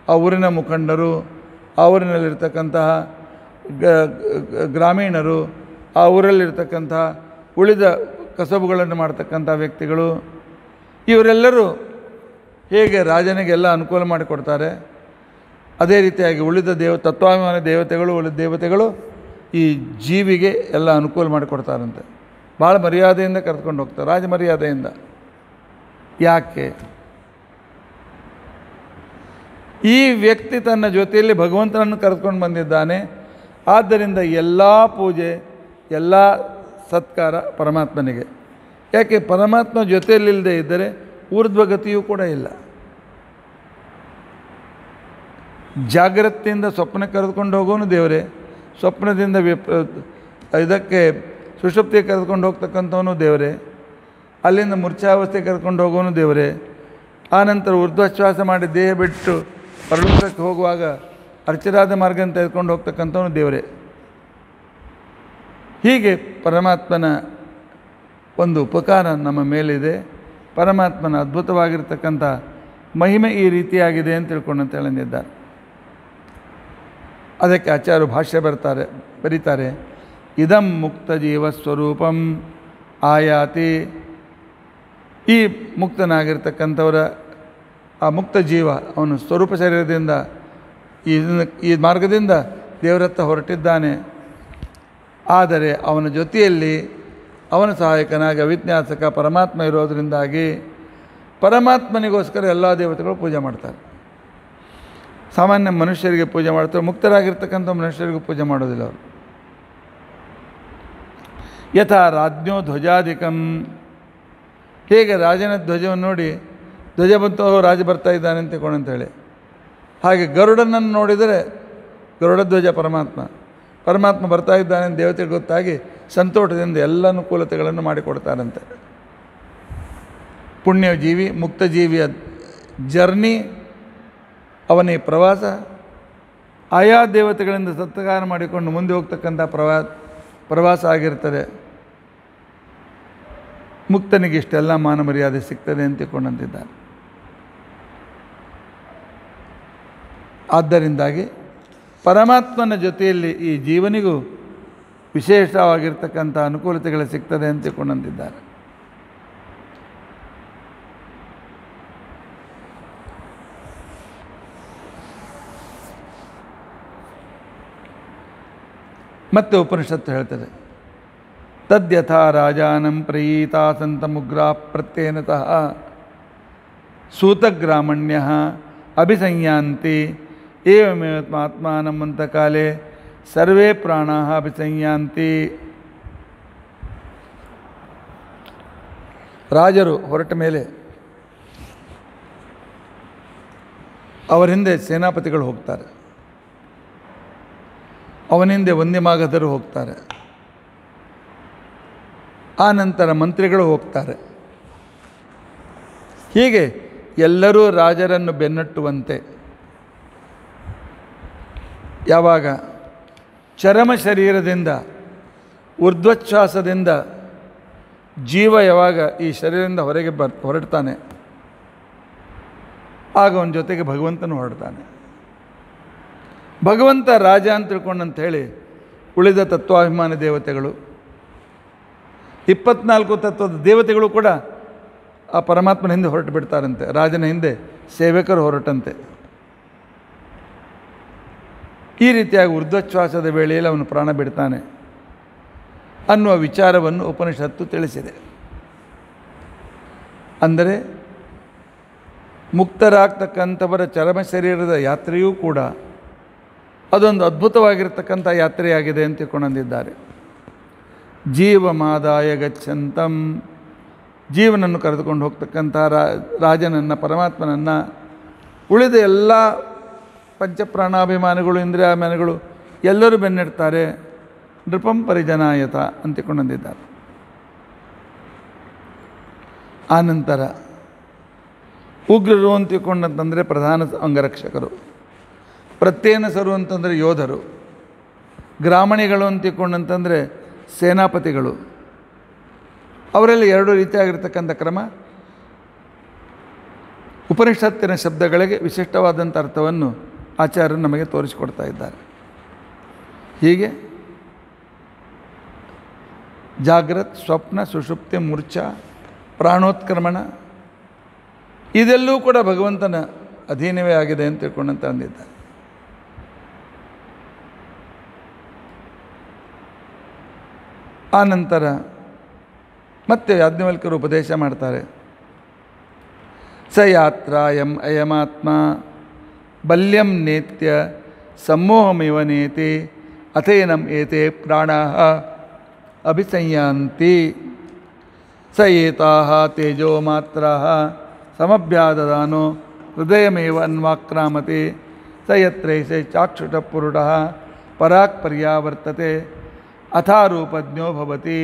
ಆ ಊರಿನ ಮುಖಂಡರು ಊರಿನಲ್ಲಿರ್ತಕ್ಕಂತಹ ಗ- ಗ- ಗ್ರಾಮೀಣರು, ಆ ಊರಲ್ಲಿರ್ತಕ್ಕಂತಹ ಉಳಿದ ಕಸಬುಗಳನ್ನು ಮಾಡ್ತಕ್ಕಂಥ ವ್ಯಕ್ತಿಗಳು, ಇವರೆಲ್ಲರೂ ಹೇಗೆ ರಾಜನಿಗೆಲ್ಲ ಅನುಕೂಲ ಮಾಡಿಕೊಡ್ತಾರೆ? ಅದೇ ರೀತಿಯಾಗಿ ಉಳಿದ ದೇವ, ತತ್ವಾಭಿಮಾನ ದೇವತೆಗಳು, ಉಳಿದ ದೇವತೆಗಳು ಈ ಜೀವಿಗೆ ಎಲ್ಲ ಅನುಕೂಲ ಮಾಡಿಕೊಡ್ತಾರಂತೆ. ಭಾಳ ಮರ್ಯಾದೆಯಿಂದ ಕರೆದುಕೊಂಡು ಹೋಗ್ತಾರೆ, ರಾಜ ಮರ್ಯಾದೆಯಿಂದ. ಯಾಕೆ? ಈ ವ್ಯಕ್ತಿ ತನ್ನ ಜೊತೆಯಲ್ಲಿ ಭಗವಂತನನ್ನು ಕರೆದುಕೊಂಡು ಬಂದಿದ್ದಾನೆ. ಆದ್ದರಿಂದ ಎಲ್ಲ ಪೂಜೆ, ಎಲ್ಲ ಸತ್ಕಾರ ಪರಮಾತ್ಮನಿಗೆ. ಯಾಕೆ? ಪರಮಾತ್ಮ ಜೊತೆಯಲ್ಲಿಲ್ಲದೆ ಇದ್ದರೆ ಊರ್ಧ್ವಗತಿಯೂ ಕೂಡ ಇಲ್ಲ. ಜಾಗ್ರತೆಯಿಂದ ಸ್ವಪ್ನ ಕರೆದುಕೊಂಡು ಹೋಗೋನು ದೇವರೇ. ಸ್ವಪ್ನದಿಂದ ವಿಪ್, ಇದಕ್ಕೆ ಸುಷುಪ್ತಿ ಕರೆದುಕೊಂಡು ಹೋಗ್ತಕ್ಕಂಥವನು ದೇವರೇ. ಅಲ್ಲಿಂದ ಮೂರ್ಛಾವಸ್ಥೆ ಕರ್ಕೊಂಡು ಹೋಗೋನು ದೇವರೇ. ಆನಂತರ ಊರ್ಧ್ವಶ್ವಾಸ ಮಾಡಿ ದೇಹ ಬಿಟ್ಟು ಪರಲೋಕಕ್ಕೆ ಹೋಗುವಾಗ ಅರ್ಚರಾದ ಮಾರ್ಗ ತೆಗೆದುಕೊಂಡು ಹೋಗ್ತಕ್ಕಂಥವನು ದೇವರೇ. ಹೀಗೆ ಪರಮಾತ್ಮನ ಒಂದು ಉಪಕಾರ ನಮ್ಮ ಮೇಲಿದೆ. ಪರಮಾತ್ಮನ ಅದ್ಭುತವಾಗಿರ್ತಕ್ಕಂಥ ಮಹಿಮೆ ಈ ರೀತಿಯಾಗಿದೆ ಅಂತ ತಿಳ್ಕೊಂಡು ಅಂತ ಹೇಳಿದ್ದಾರೆ ಅದಕ್ಕೆ ಆಚಾರ್ಯ ಭಾಷ್ಯ ಬರ್ತಾರೆ, ಬರೀತಾರೆ, ಇದಂ ಮುಕ್ತ ಜೀವ ಸ್ವರೂಪಂ ಆಯಾತಿ. ಈ ಮುಕ್ತನಾಗಿರ್ತಕ್ಕಂಥವರ ಆ ಮುಕ್ತ ಜೀವ ಅವನು ಸ್ವರೂಪ ಶರೀರದಿಂದ ಈ ಮಾರ್ಗದಿಂದ ದೇವರತ್ತ ಹೊರಟಿದ್ದಾನೆ. ಆದರೆ ಅವನ ಜೊತೆಯಲ್ಲಿ ಅವನ ಸಹಾಯಕನಾಗಿ ಅವಿಜ್ಞಾಸಕ ಪರಮಾತ್ಮ ಇರೋದರಿಂದಾಗಿ ಪರಮಾತ್ಮನಿಗೋಸ್ಕರ ಎಲ್ಲ ದೇವತೆಗಳು ಪೂಜೆ ಮಾಡ್ತಾರೆ. ಸಾಮಾನ್ಯ ಮನುಷ್ಯರಿಗೆ ಪೂಜೆ ಮಾಡ್ತಾರೆ, ಮುಕ್ತರಾಗಿರ್ತಕ್ಕಂಥ ಮನುಷ್ಯರಿಗೂ ಪೂಜೆ ಮಾಡೋದಿಲ್ಲ ಅವರು. ಯಥಾ ರಾಜ್ಞೋ ಧ್ವಜಾಧಿಕಂ. ಹೇಗೆ ರಾಜನ ಧ್ವಜವನ್ನು ನೋಡಿ ಧ್ವಜ ಬಂತು ರಾಜ ಬರ್ತಾ ಇದ್ದಾನೆ ಅಂತ ಅಂತ ಅಂತೇಳಿ ಹಾಗೆ ಗರುಡನನ್ನು ನೋಡಿದರೆ ಗರುಡ ಧ್ವಜ ಪರಮಾತ್ಮ. ಪರಮಾತ್ಮ ಬರ್ತಾ ಇದ್ದಾನೆ ಅಂತ ದೇವತೆಗೆ ಗೊತ್ತಾಗಿ ಸಂತೋಷದಿಂದ ಎಲ್ಲ ಅನುಕೂಲತೆಗಳನ್ನು ಮಾಡಿಕೊಡ್ತಾರಂತೆ. ಪುಣ್ಯಜೀವಿ, ಮುಕ್ತಜೀವಿಯ ಮುಕ್ತ ಜೀವಿಯ ಜರ್ನಿ, ಅವನೇ ಪ್ರವಾಸ. ಆಯಾ ದೇವತೆಗಳಿಂದ ಸತ್ಕಾರ ಮಾಡಿಕೊಂಡು ಮುಂದೆ ಹೋಗ್ತಕ್ಕಂಥ ಪ್ರವಾ, ಪ್ರವಾಸ ಆಗಿರ್ತದೆ. ಮುಕ್ತನಿಗೆ ಇಷ್ಟೆಲ್ಲ ಮಾನ ಮರ್ಯಾದೆ ಸಿಗ್ತದೆ ಅಂತ ಆದ್ದರಿಂದಾಗಿ ಪರಮಾತ್ಮನ ಜೊತೆಯಲ್ಲಿ ಈ ಜೀವನಿಗೂ ವಿಶೇಷವಾಗಿರ್ತಕ್ಕಂಥ ಅನುಕೂಲತೆಗಳು ಸಿಗ್ತದೆ ಅಂತ ತಿಳ್ಕೊಂಡಂತಿದ್ದಾರೆ. ಮತ್ತೆ ಉಪನಿಷತ್ತು ಹೇಳ್ತದೆ ತದ್ಯಥಾ ರಾಜಾನಂ ಪ್ರೀತಾ ಸಂತ ಮುಗ್ರಾ ಪ್ರತ್ಯೇನತಃ ಸೂತಗ್ರಾಮಣ್ಯ ಅಭಿಸಂಯಾಂತಿ ಏವಮೇವ ಆತ್ಮಾನಂ ಅಂತ ಕಾಲೇ ಸರ್ವೇ ಪ್ರಾಣ ಅಭಿ ಸಂಯಾಂತಿ ರಾಜರು ಹೊರಟ ಮೇಲೆ ಅವರ ಹಿಂದೆ ಸೇನಾಪತಿಗಳು ಹೋಗ್ತಾರೆ. ಅವನ ಹಿಂದೆ ಮಾಗದರು ಹೋಗ್ತಾರೆ. ಆ ನಂತರ ಮಂತ್ರಿಗಳು ಹೋಗ್ತಾರೆ. ಹೀಗೆ ಎಲ್ಲರೂ ರಾಜರನ್ನು ಬೆನ್ನಟ್ಟುವಂತೆ ಯಾವಾಗ? ಚರಮ ಶರೀರದಿಂದ ಊರ್ಧ್ವಚ್ಛ್ವಾಸದಿಂದ ಜೀವ ಯಾವಾಗ ಈ ಶರೀರದಿಂದ ಹೊರಗೆ ಬರ್, ಹೊರಡ್ತಾನೆ? ಆಗ ಅವನ ಜೊತೆಗೆ ಭಗವಂತನು ಹೊರಡ್ತಾನೆ. ಭಗವಂತ ರಾಜ ಅಂತ ತಿಳ್ಕೊಂಡಂತ ಹೇಳಿ ಉಳಿದ ತತ್ವಾಭಿಮಾನಿ ದೇವತೆಗಳು, ಇಪ್ಪತ್ನಾಲ್ಕು ತತ್ವದ ದೇವತೆಗಳು ಕೂಡ ಆ ಪರಮಾತ್ಮನ ಹಿಂದೆ ಹೊರಟು ಬಿಡ್ತಾರಂತೆ. ರಾಜನ ಹಿಂದೆ ಸೇವಕರು ಹೊರಟಂತೆ. ಈ ರೀತಿಯಾಗಿ ಉರ್ಧ್ವಶ್ವಾಸದ ವೇಳೆಯಲ್ಲಿ ಅವನು ಪ್ರಾಣ ಬಿಡ್ತಾನೆ ಅನ್ನುವ ವಿಚಾರವನ್ನು ಉಪನಿಷತ್ತು ತಿಳಿಸಿದೆ. ಅಂದರೆ ಮುಕ್ತರಾಗ್ತಕ್ಕಂಥವರ ಚರಮ ಶರೀರದ ಯಾತ್ರೆಯೂ ಕೂಡ ಅದೊಂದು ಅದ್ಭುತವಾಗಿರ್ತಕ್ಕಂಥ ಯಾತ್ರೆಯಾಗಿದೆ ಅಂತ ತಿಳ್ಕೊಂಡಿದ್ದಾರೆ ಜೀವಮಾದಾಯ ಗಚ್ಚಂತಂ. ಜೀವನನ್ನು ಕರೆದುಕೊಂಡು ಹೋಗ್ತಕ್ಕಂಥ ರಾಜನನ್ನು ಪರಮಾತ್ಮನನ್ನು ಉಳಿದ ಎಲ್ಲ ಪಂಚಪ್ರಾಣಾಭಿಮಾನಿಗಳು ಇಂದ್ರಿಯಾಭಿಮಾನಿಗಳು ಎಲ್ಲರೂ ಬೆನ್ನಿಡ್ತಾರೆ. ನೃಪಂ ಪರಿಜನಾಯತ ಅಂತಿಕೊಂಡಂದಿದ್ದಾರೆ. ಆನಂತರ ಉಗ್ರರು ಅಂತಿಕೊಂಡಂತಂದರೆ ಪ್ರಧಾನ ಅಂಗರಕ್ಷಕರು ಪ್ರತ್ಯೇನಸರು ಅಂತಂದರೆ ಯೋಧರು, ಗ್ರಾಮಣಿಗಳು ಅಂತಿಕೊಂಡಂತಂದರೆ ಸೇನಾಪತಿಗಳು. ಅವರಲ್ಲಿ ಎರಡು ರೀತಿಯಾಗಿರ್ತಕ್ಕಂಥ ಕ್ರಮ. ಉಪನಿಷತ್ತಿನ ಶಬ್ದಗಳಿಗೆ ವಿಶಿಷ್ಟವಾದಂಥ ಅರ್ಥವನ್ನು ಆಚಾರ್ಯರು ನಮಗೆ ತೋರಿಸಿಕೊಡ್ತಾ ಇದ್ದಾರೆ. ಹೀಗೆ ಜಾಗ್ರತ್, ಸ್ವಪ್ನ, ಸುಷುಪ್ತಿ, ಮೂರ್ಛ, ಪ್ರಾಣೋತ್ಕ್ರಮಣ ಇದೆಲ್ಲೂ ಕೂಡ ಭಗವಂತನ ಅಧೀನವೇ ಆಗಿದೆ ಅಂತ ತಿಳ್ಕೊಂಡಂತ ಅಂದಿದ್ದಾರೆ ಆ ನಂತರ ಮತ್ತೆ ಯಾಜ್ಞವಲ್ಕರು ಉಪದೇಶ ಮಾಡ್ತಾರೆ. ಸ ಯಾತ್ರಾಯಂ ಅಯಮಾತ್ಮ ಬಲ್ಯಂ ನೇತ್ಯ ಸಮೋಹಮಿವ ನೇತಿ ಅಥೇನಂ ಏತೆ ಪ್ರಾಣ ಅಭಿಸಂಯಾಂತಿ ಸ ಏತಾಹ ತೇಜೋ ಮಾತ್ರ ಸಮಭ್ಯಾದದಾನೋ ಹೃದಯಮೇವ ಅನ್ವಾಕ್ರಾಮತಿ ಸ ಯತ್ರೈಸೆ ಚಾಕ್ಷುಷ ಪುರುಡ ಪರಾಕ್ ಪರ್ಯಾವರ್ತತೆ ಅಥಾರೂಪಜ್ಞೋ ಭವತಿ.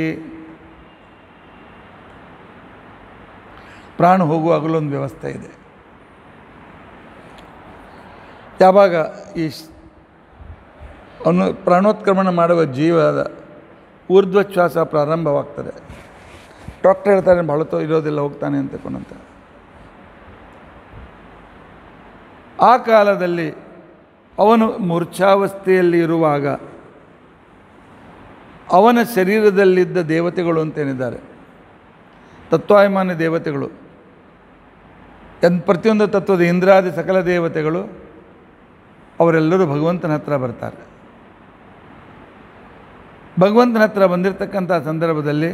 ಪ್ರಾಣ ಹೋಗುವಾಗಲೊಂದು ವ್ಯವಸ್ಥೆ ಇದೆ. ಯಾವಾಗ ಈ ಅವನು ಪ್ರಾಣೋತ್ಕ್ರಮಣ ಮಾಡುವ ಜೀವದ ಊರ್ಧ್ವಶ್ವಾಸ ಪ್ರಾರಂಭವಾಗ್ತದೆ. ಡಾಕ್ಟರ್ ಹೇಳ್ತಾರೆ, ಬಹಳ ತೋ ಇರೋದಿಲ್ಲ, ಹೋಗ್ತಾನೆ, ಅಂತ ಕೊನಂತ ಆ ಕಾಲದಲ್ಲಿ ಅವನು ಮೂರ್ಛಾವಸ್ಥೆಯಲ್ಲಿ ಇರುವಾಗ ಅವನ ಶರೀರದಲ್ಲಿದ್ದ ದೇವತೆಗಳು ಅಂತೇನಿದ್ದಾರೆ, ತತ್ವಾಭಿಮಾನಿ ದೇವತೆಗಳು, ಎನ್ ಪ್ರತಿಯೊಂದು ತತ್ವದ ಇಂದ್ರಾದಿ ಸಕಲ ದೇವತೆಗಳು ಅವರೆಲ್ಲರೂ ಭಗವಂತನ ಹತ್ರ ಬರ್ತಾರೆ. ಭಗವಂತನ ಹತ್ರ ಬಂದಿರತಕ್ಕಂಥ ಸಂದರ್ಭದಲ್ಲಿ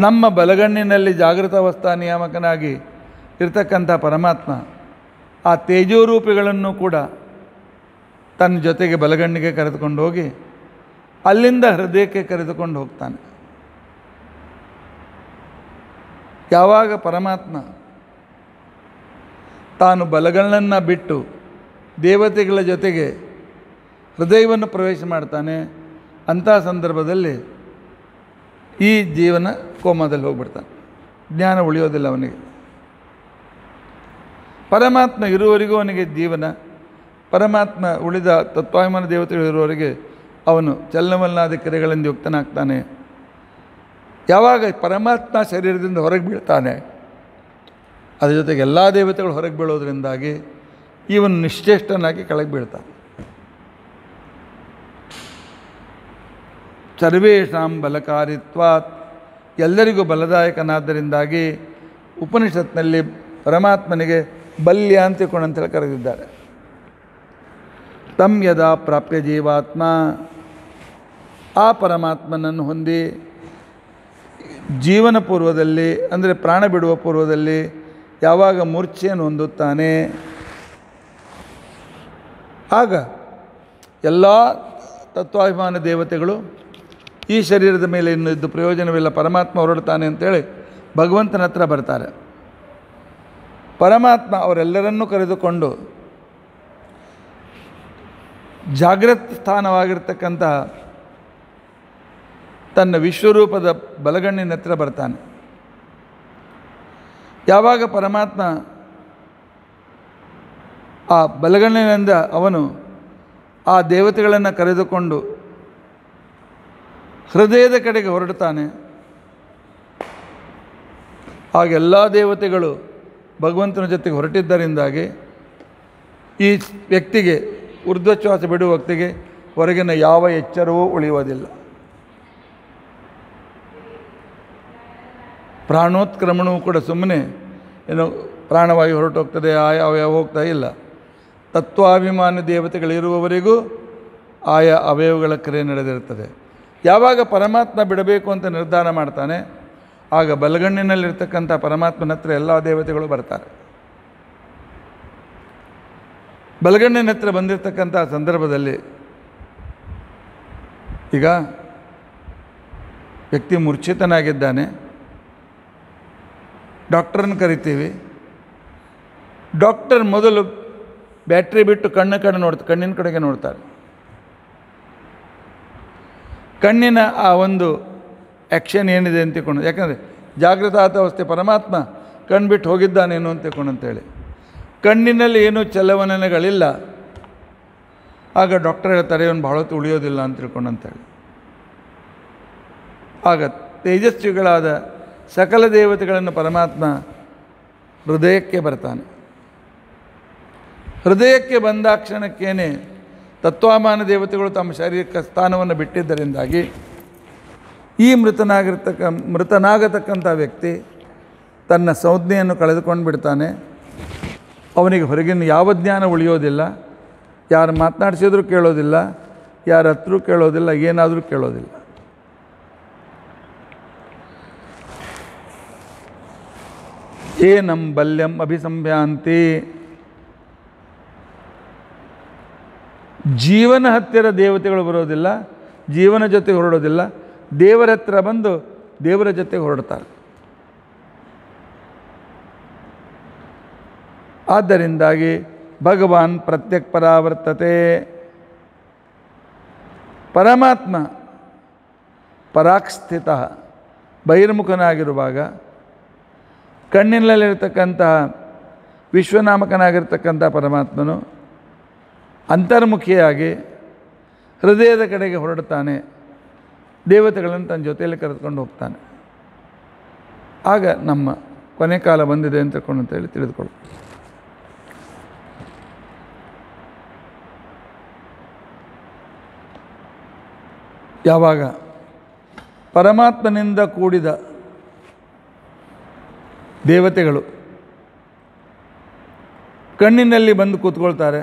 ನಮ್ಮ ಬಲಗಣ್ಣಿನಲ್ಲಿ ಜಾಗೃತ ಅವಸ್ಥಾ ನಿಯಾಮಕನಾಗಿ ಇರ್ತಕ್ಕಂಥ ಪರಮಾತ್ಮ ಆ ತೇಜೋರೂಪಿಗಳನ್ನು ಕೂಡ ತನ್ನ ಜೊತೆಗೆ ಬಲಗಣ್ಣಿಗೆ ಕರೆದುಕೊಂಡು ಹೋಗಿ ಅಲ್ಲಿಂದ ಹೃದಯಕ್ಕೆ ಕರೆದುಕೊಂಡು ಹೋಗ್ತಾನೆ. ಯಾವಾಗ ಪರಮಾತ್ಮ ತಾನು ಬಲಗಳನ್ನು ಬಿಟ್ಟು ದೇವತೆಗಳ ಜೊತೆಗೆ ಹೃದಯವನ್ನು ಪ್ರವೇಶ ಮಾಡ್ತಾನೆ. ಅಂಥ ಸಂದರ್ಭದಲ್ಲಿ ಈ ಜೀವನ ಕೋಮದಲ್ಲಿ ಹೋಗ್ಬಿಡ್ತಾನೆ. ಜ್ಞಾನ ಉಳಿಯೋದಿಲ್ಲ ಅವನಿಗೆ. ಪರಮಾತ್ಮ ಇರುವವರೆಗೂ ಅವನಿಗೆ ಜೀವನ, ಪರಮಾತ್ಮ ಉಳಿದ ತತ್ವಾಭಿಮಾನ ದೇವತೆಗಳು ಇರುವವರೆಗೆ ಅವನು ಚಲನವಲ್ಲಾದ ಕೆರೆಗಳಿಂದ ಯುಕ್ತನಾಗ್ತಾನೆ ಯಾವಾಗ ಪರಮಾತ್ಮ ಶರೀರದಿಂದ ಹೊರಗೆ ಬೀಳ್ತಾನೆ, ಅದ್ರ ಜೊತೆಗೆ ಎಲ್ಲ ದೇವತೆಗಳು ಹೊರಗೆ ಬೀಳೋದ್ರಿಂದಾಗಿ ಇವನು ನಿಶ್ಚೇಷ್ಟನಾಗಿ ಕೆಳಗೆ ಬೀಳ್ತಾನೆ. ಸರ್ವೇಷಾಂ ಬಲಕಾರಿತ್ವಾತ್. ಎಲ್ಲರಿಗೂ ಬಲದಾಯಕನಾದ್ದರಿಂದಾಗಿ ಉಪನಿಷತ್ನಲ್ಲಿ ಪರಮಾತ್ಮನಿಗೆ ಬಲ್ಯ ಅಂತ ಅಂತೇಳಿ ಕರೆದಿದ್ದಾರೆ. ತಮ್ ಯದಾ ಪ್ರಾಪ್ಯ ಜೀವಾತ್ಮ. ಆ ಪರಮಾತ್ಮನನ್ನು ಹೊಂದಿ ಜೀವನ ಪೂರ್ವದಲ್ಲಿ, ಅಂದರೆ ಪ್ರಾಣ ಬಿಡುವ ಪೂರ್ವದಲ್ಲಿ ಯಾವಾಗ ಮೂರ್ಛೆಯನ್ನು ಹೊಂದುತ್ತಾನೆ ಆಗ ಎಲ್ಲ ತತ್ವಾಭಿಮಾನ ದೇವತೆಗಳು ಈ ಶರೀರದ ಮೇಲೆ ಇನ್ನು ಇದ್ದು ಪ್ರಯೋಜನವಿಲ್ಲ, ಪರಮಾತ್ಮ ಹೊರಡ್ತಾನೆ ಅಂತೇಳಿ ಭಗವಂತನ ಹತ್ರ ಬರ್ತಾರೆ. ಪರಮಾತ್ಮ ಅವರೆಲ್ಲರನ್ನೂ ಕರೆದುಕೊಂಡು ಜಾಗೃತ ಸ್ಥಾನವಾಗಿರ್ತಕ್ಕಂಥ ತನ್ನ ವಿಶ್ವರೂಪದ ಬಲಗಣ್ಣಿನ ಹತ್ರ ಬರ್ತಾನೆ. ಯಾವಾಗ ಪರಮಾತ್ಮ ಆ ಬಲಗಣ್ಣಿನಿಂದ ಅವನು ಆ ದೇವತೆಗಳನ್ನು ಕರೆದುಕೊಂಡು ಹೃದಯದ ಕಡೆಗೆ ಹೊರಡ್ತಾನೆ ಹಾಗೆಲ್ಲ ದೇವತೆಗಳು ಭಗವಂತನ ಜೊತೆಗೆ ಹೊರಟಿದ್ದರಿಂದಾಗಿ ಈ ವ್ಯಕ್ತಿಗೆ ಊರ್ಧ್ವಶ್ವಾಸ ಬಿಡುವ ವ್ಯಕ್ತಿಗೆ ಹೊರಗಿನ ಯಾವ ಎಚ್ಚರವೂ ಉಳಿಯುವುದಿಲ್ಲ. ಪ್ರಾಣೋತ್ಕ್ರಮಣವೂ ಕೂಡ ಸುಮ್ಮನೆ ಏನು ಪ್ರಾಣವಾಯು ಹೊರಟೋಗ್ತದೆ ಆಯಾವ ಯಾವ ಹೋಗ್ತಾ ಇಲ್ಲ. ತತ್ವಾಭಿಮಾನಿ ದೇವತೆಗಳಿರುವವರೆಗೂ ಆಯಾ ಅವಯವಗಳ ಕ್ರಿಯೆ ನಡೆದಿರುತ್ತದೆ. ಯಾವಾಗ ಪರಮಾತ್ಮ ಬಿಡಬೇಕು ಅಂತ ನಿರ್ಧಾರ ಮಾಡ್ತಾನೆ, ಆಗ ಬಲಗಣ್ಣಿನಲ್ಲಿರ್ತಕ್ಕಂಥ ಪರಮಾತ್ಮನ ಹತ್ರ ಎಲ್ಲ ದೇವತೆಗಳು ಬರ್ತಾರೆ. ಬಲಗಣ್ಣಿನ ಹತ್ರ ಬಂದಿರತಕ್ಕಂಥ ಸಂದರ್ಭದಲ್ಲಿ ಈಗ ವ್ಯಕ್ತಿ ಮೂರ್ಛಿತನಾಗಿದ್ದಾನೆ, ಡಾಕ್ಟ್ರನ್ನ ಕರಿತೀವಿ. ಡಾಕ್ಟರ್ ಮೊದಲು ಬ್ಯಾಟ್ರಿ ಬಿಟ್ಟು ಕಣ್ಣು ಕಡೆ ನೋಡ್ತಾರೆ ಕಣ್ಣಿನ ಕಡೆಗೆ ನೋಡ್ತಾರೆ. ಕಣ್ಣಿನ ಆ ಒಂದು ಆ್ಯಕ್ಷನ್ ಏನಿದೆ ಅಂತ ತಿಳ್ಕೊಂಡು, ಯಾಕಂದರೆ ಜಾಗೃತಾವಸ್ಥೆ ಪರಮಾತ್ಮ ಕಣ್ಣು ಬಿಟ್ಟು ಹೋಗಿದ್ದಾನೇನು ಅಂತ ತಿಳ್ಕೊಂಡು ಅಂತೇಳಿ ಕಣ್ಣಿನಲ್ಲಿ ಏನೂ ಚಲವನನೆಗಳಿಲ್ಲ. ಆಗ ಡಾಕ್ಟರ್ ಹೇಳ್ತಾರೆ, ಇವನು ಭಾಳ ಹೊತ್ತು ಉಳಿಯೋದಿಲ್ಲ ಅಂತ ತಿಳ್ಕೊಂಡು ಅಂತೇಳಿ ಆಗ ತೇಜಸ್ವಿಗಳಾದ ಸಕಲ ದೇವತೆಗಳನ್ನು ಪರಮಾತ್ಮ ಹೃದಯಕ್ಕೆ ಬರ್ತಾನೆ. ಹೃದಯಕ್ಕೆ ಬಂದಾಕ್ಷಣಕ್ಕೇನೆ ತತ್ವಾಮಾನ ದೇವತೆಗಳು ತಮ್ಮ ಶಾರೀರಿಕ ಸ್ಥಾನವನ್ನು ಬಿಟ್ಟಿದ್ದರಿಂದಾಗಿ ಈ ಮೃತನಾಗಿರ್ತಕ್ಕ, ಮೃತನಾಗತಕ್ಕಂಥ ವ್ಯಕ್ತಿ ತನ್ನ ಸಂಜ್ಞೆಯನ್ನು ಕಳೆದುಕೊಂಡು ಬಿಡ್ತಾನೆ. ಅವನಿಗೆ ಹೊರಗಿನ ಯಾವ ಜ್ಞಾನ ಉಳಿಯೋದಿಲ್ಲ. ಯಾರು ಮಾತನಾಡಿಸಿದ್ರೂ ಕೇಳೋದಿಲ್ಲ. ಯಾರ ಹತ್ರ ಕೇಳೋದಿಲ್ಲ. ಏನಾದರೂ ಕೇಳೋದಿಲ್ಲ. ಏನಂ ಬಲ್ಯಂ ಅಭಿಸಂಭ್ಯಾಂತಿ ಜೀವನ ಹತ್ತಿರ ದೇವತೆಗಳು ಬರೋದಿಲ್ಲ, ಜೀವನ ಜೊತೆ ಹೊರಡೋದಿಲ್ಲ, ದೇವರ ಹತ್ತಿರ ಬಂದು ದೇವರ ಜೊತೆ ಹೊರಡ್ತಾರೆ. ಆದ್ದರಿಂದಾಗಿ ಭಗವಾನ್ ಪ್ರತ್ಯಕ್ ಪರಾವರ್ತತೆ. ಪರಮಾತ್ಮ ಪರಾಕ್ಸ್ಥಿತ, ಬಹಿರ್ಮುಖನಾಗಿರುವಾಗ, ಕಣ್ಣಿನಲ್ಲಿರ್ತಕ್ಕಂತಹ ವಿಶ್ವನಾಮಕನಾಗಿರ್ತಕ್ಕಂಥ ಪರಮಾತ್ಮನು ಅಂತರ್ಮುಖಿಯಾಗಿ ಹೃದಯದ ಕಡೆಗೆ ಹೊರಡ್ತಾನೆ, ದೇವತೆಗಳನ್ನು ತನ್ನ ಜೊತೆಯಲ್ಲಿ ಕರೆದುಕೊಂಡು ಹೋಗ್ತಾನೆ. ಆಗ ನಮ್ಮ ಕೊನೆ ಕಾಲ ಬಂದಿದೆ ಅಂತ ಅಂತೇಳಿ ತಿಳಿದುಕೊಳ್ಳು ಯಾವಾಗ? ಪರಮಾತ್ಮನಿಂದ ಕೂಡಿದ ದೇವತೆಗಳು ಕಣ್ಣಿನಲ್ಲಿ ಬಂದು ಕೂತ್ಕೊಳ್ತಾರೆ.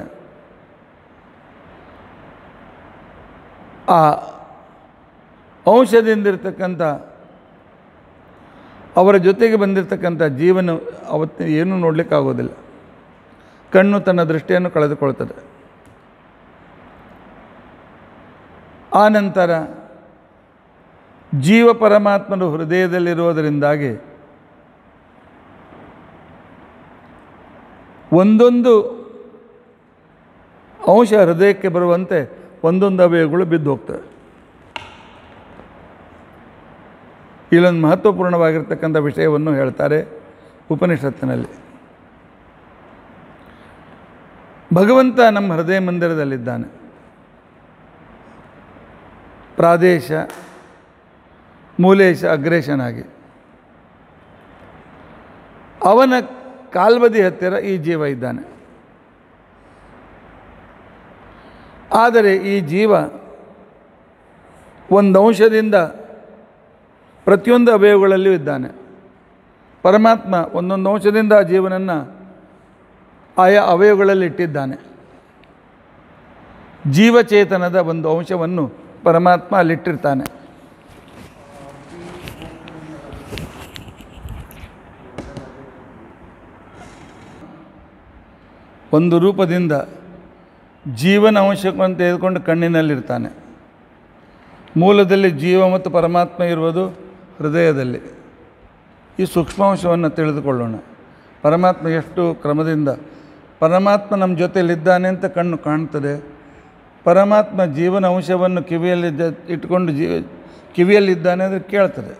ಆ ಅಂಶದಿಂದಿರ್ತಕ್ಕಂಥ ಅವರ ಜೊತೆಗೆ ಬಂದಿರತಕ್ಕಂಥ ಜೀವನ ಅವತ್ತು ಏನೂ ನೋಡಲಿಕ್ಕಾಗೋದಿಲ್ಲ. ಕಣ್ಣು ತನ್ನ ದೃಷ್ಟಿಯನ್ನು ಕಳೆದುಕೊಳ್ತದೆ. ಆ ನಂತರ ಜೀವ ಪರಮಾತ್ಮನು ಹೃದಯದಲ್ಲಿರುವುದರಿಂದಾಗಿ ಒಂದೊಂದು ಅಂಶ ಹೃದಯಕ್ಕೆ ಬರುವಂತೆ ಒಂದೊಂದು ಅವಯವಗಳು ಬಿದ್ದು ಹೋಗ್ತವೆ. ಇಲ್ಲೊಂದು ಮಹತ್ವಪೂರ್ಣವಾಗಿರ್ತಕ್ಕಂಥ ವಿಷಯವನ್ನು ಹೇಳ್ತಾರೆ ಉಪನಿಷತ್ತಿನಲ್ಲಿ. ಭಗವಂತ ನಮ್ಮ ಹೃದಯ ಮಂದಿರದಲ್ಲಿದ್ದಾನೆ. ಪ್ರಾದೇಶ ಮೂಲೇಶ ಅಗ್ರೇಶನಾಗಿ ಅವನ ಕಾಲ್ಬದಿ ಹತ್ತಿರ ಈ ಜೀವ ಇದ್ದಾನೆ. ಆದರೆ ಈ ಜೀವ ಒಂದು ಅಂಶದಿಂದ ಪ್ರತಿಯೊಂದು ಅವಯವಗಳಲ್ಲಿಯೂ ಇದ್ದಾನೆ. ಪರಮಾತ್ಮ ಒಂದೊಂದು ಅಂಶದಿಂದ ಆ ಜೀವನನ್ನು ಆಯಾ ಅವಯವಗಳಲ್ಲಿ ಇಟ್ಟಿದ್ದಾನೆ. ಜೀವಚೇತನದ ಒಂದು ಅಂಶವನ್ನು ಪರಮಾತ್ಮ ಅಲ್ಲಿಟ್ಟಿರ್ತಾನೆ. ಒಂದು ರೂಪದಿಂದ ಜೀವನ ಅಂಶವನ್ನು ತೆಗೆದುಕೊಂಡು ಕಣ್ಣಿನಲ್ಲಿರ್ತಾನೆ. ಮೂಲದಲ್ಲಿ ಜೀವ ಮತ್ತು ಪರಮಾತ್ಮ ಇರುವುದು ಹೃದಯದಲ್ಲಿ. ಈ ಸೂಕ್ಷ್ಮಾಂಶವನ್ನು ತಿಳಿದುಕೊಳ್ಳೋಣ. ಪರಮಾತ್ಮ ಎಷ್ಟು ಕ್ರಮದಿಂದ, ಪರಮಾತ್ಮ ನಮ್ಮ ಜೊತೆಯಲ್ಲಿದ್ದಾನೆ ಅಂತ ಕಣ್ಣು ಕಾಣ್ತದೆ. ಪರಮಾತ್ಮ ಜೀವನ ಅಂಶವನ್ನು ಕಿವಿಯಲ್ಲಿ ಜ- ಇಟ್ಕೊಂಡು ಜೀವ, ಕಿವಿಯಲ್ಲಿದ್ದಾನೆ ಅಂದರೆ ಕೇಳ್ತದೆ.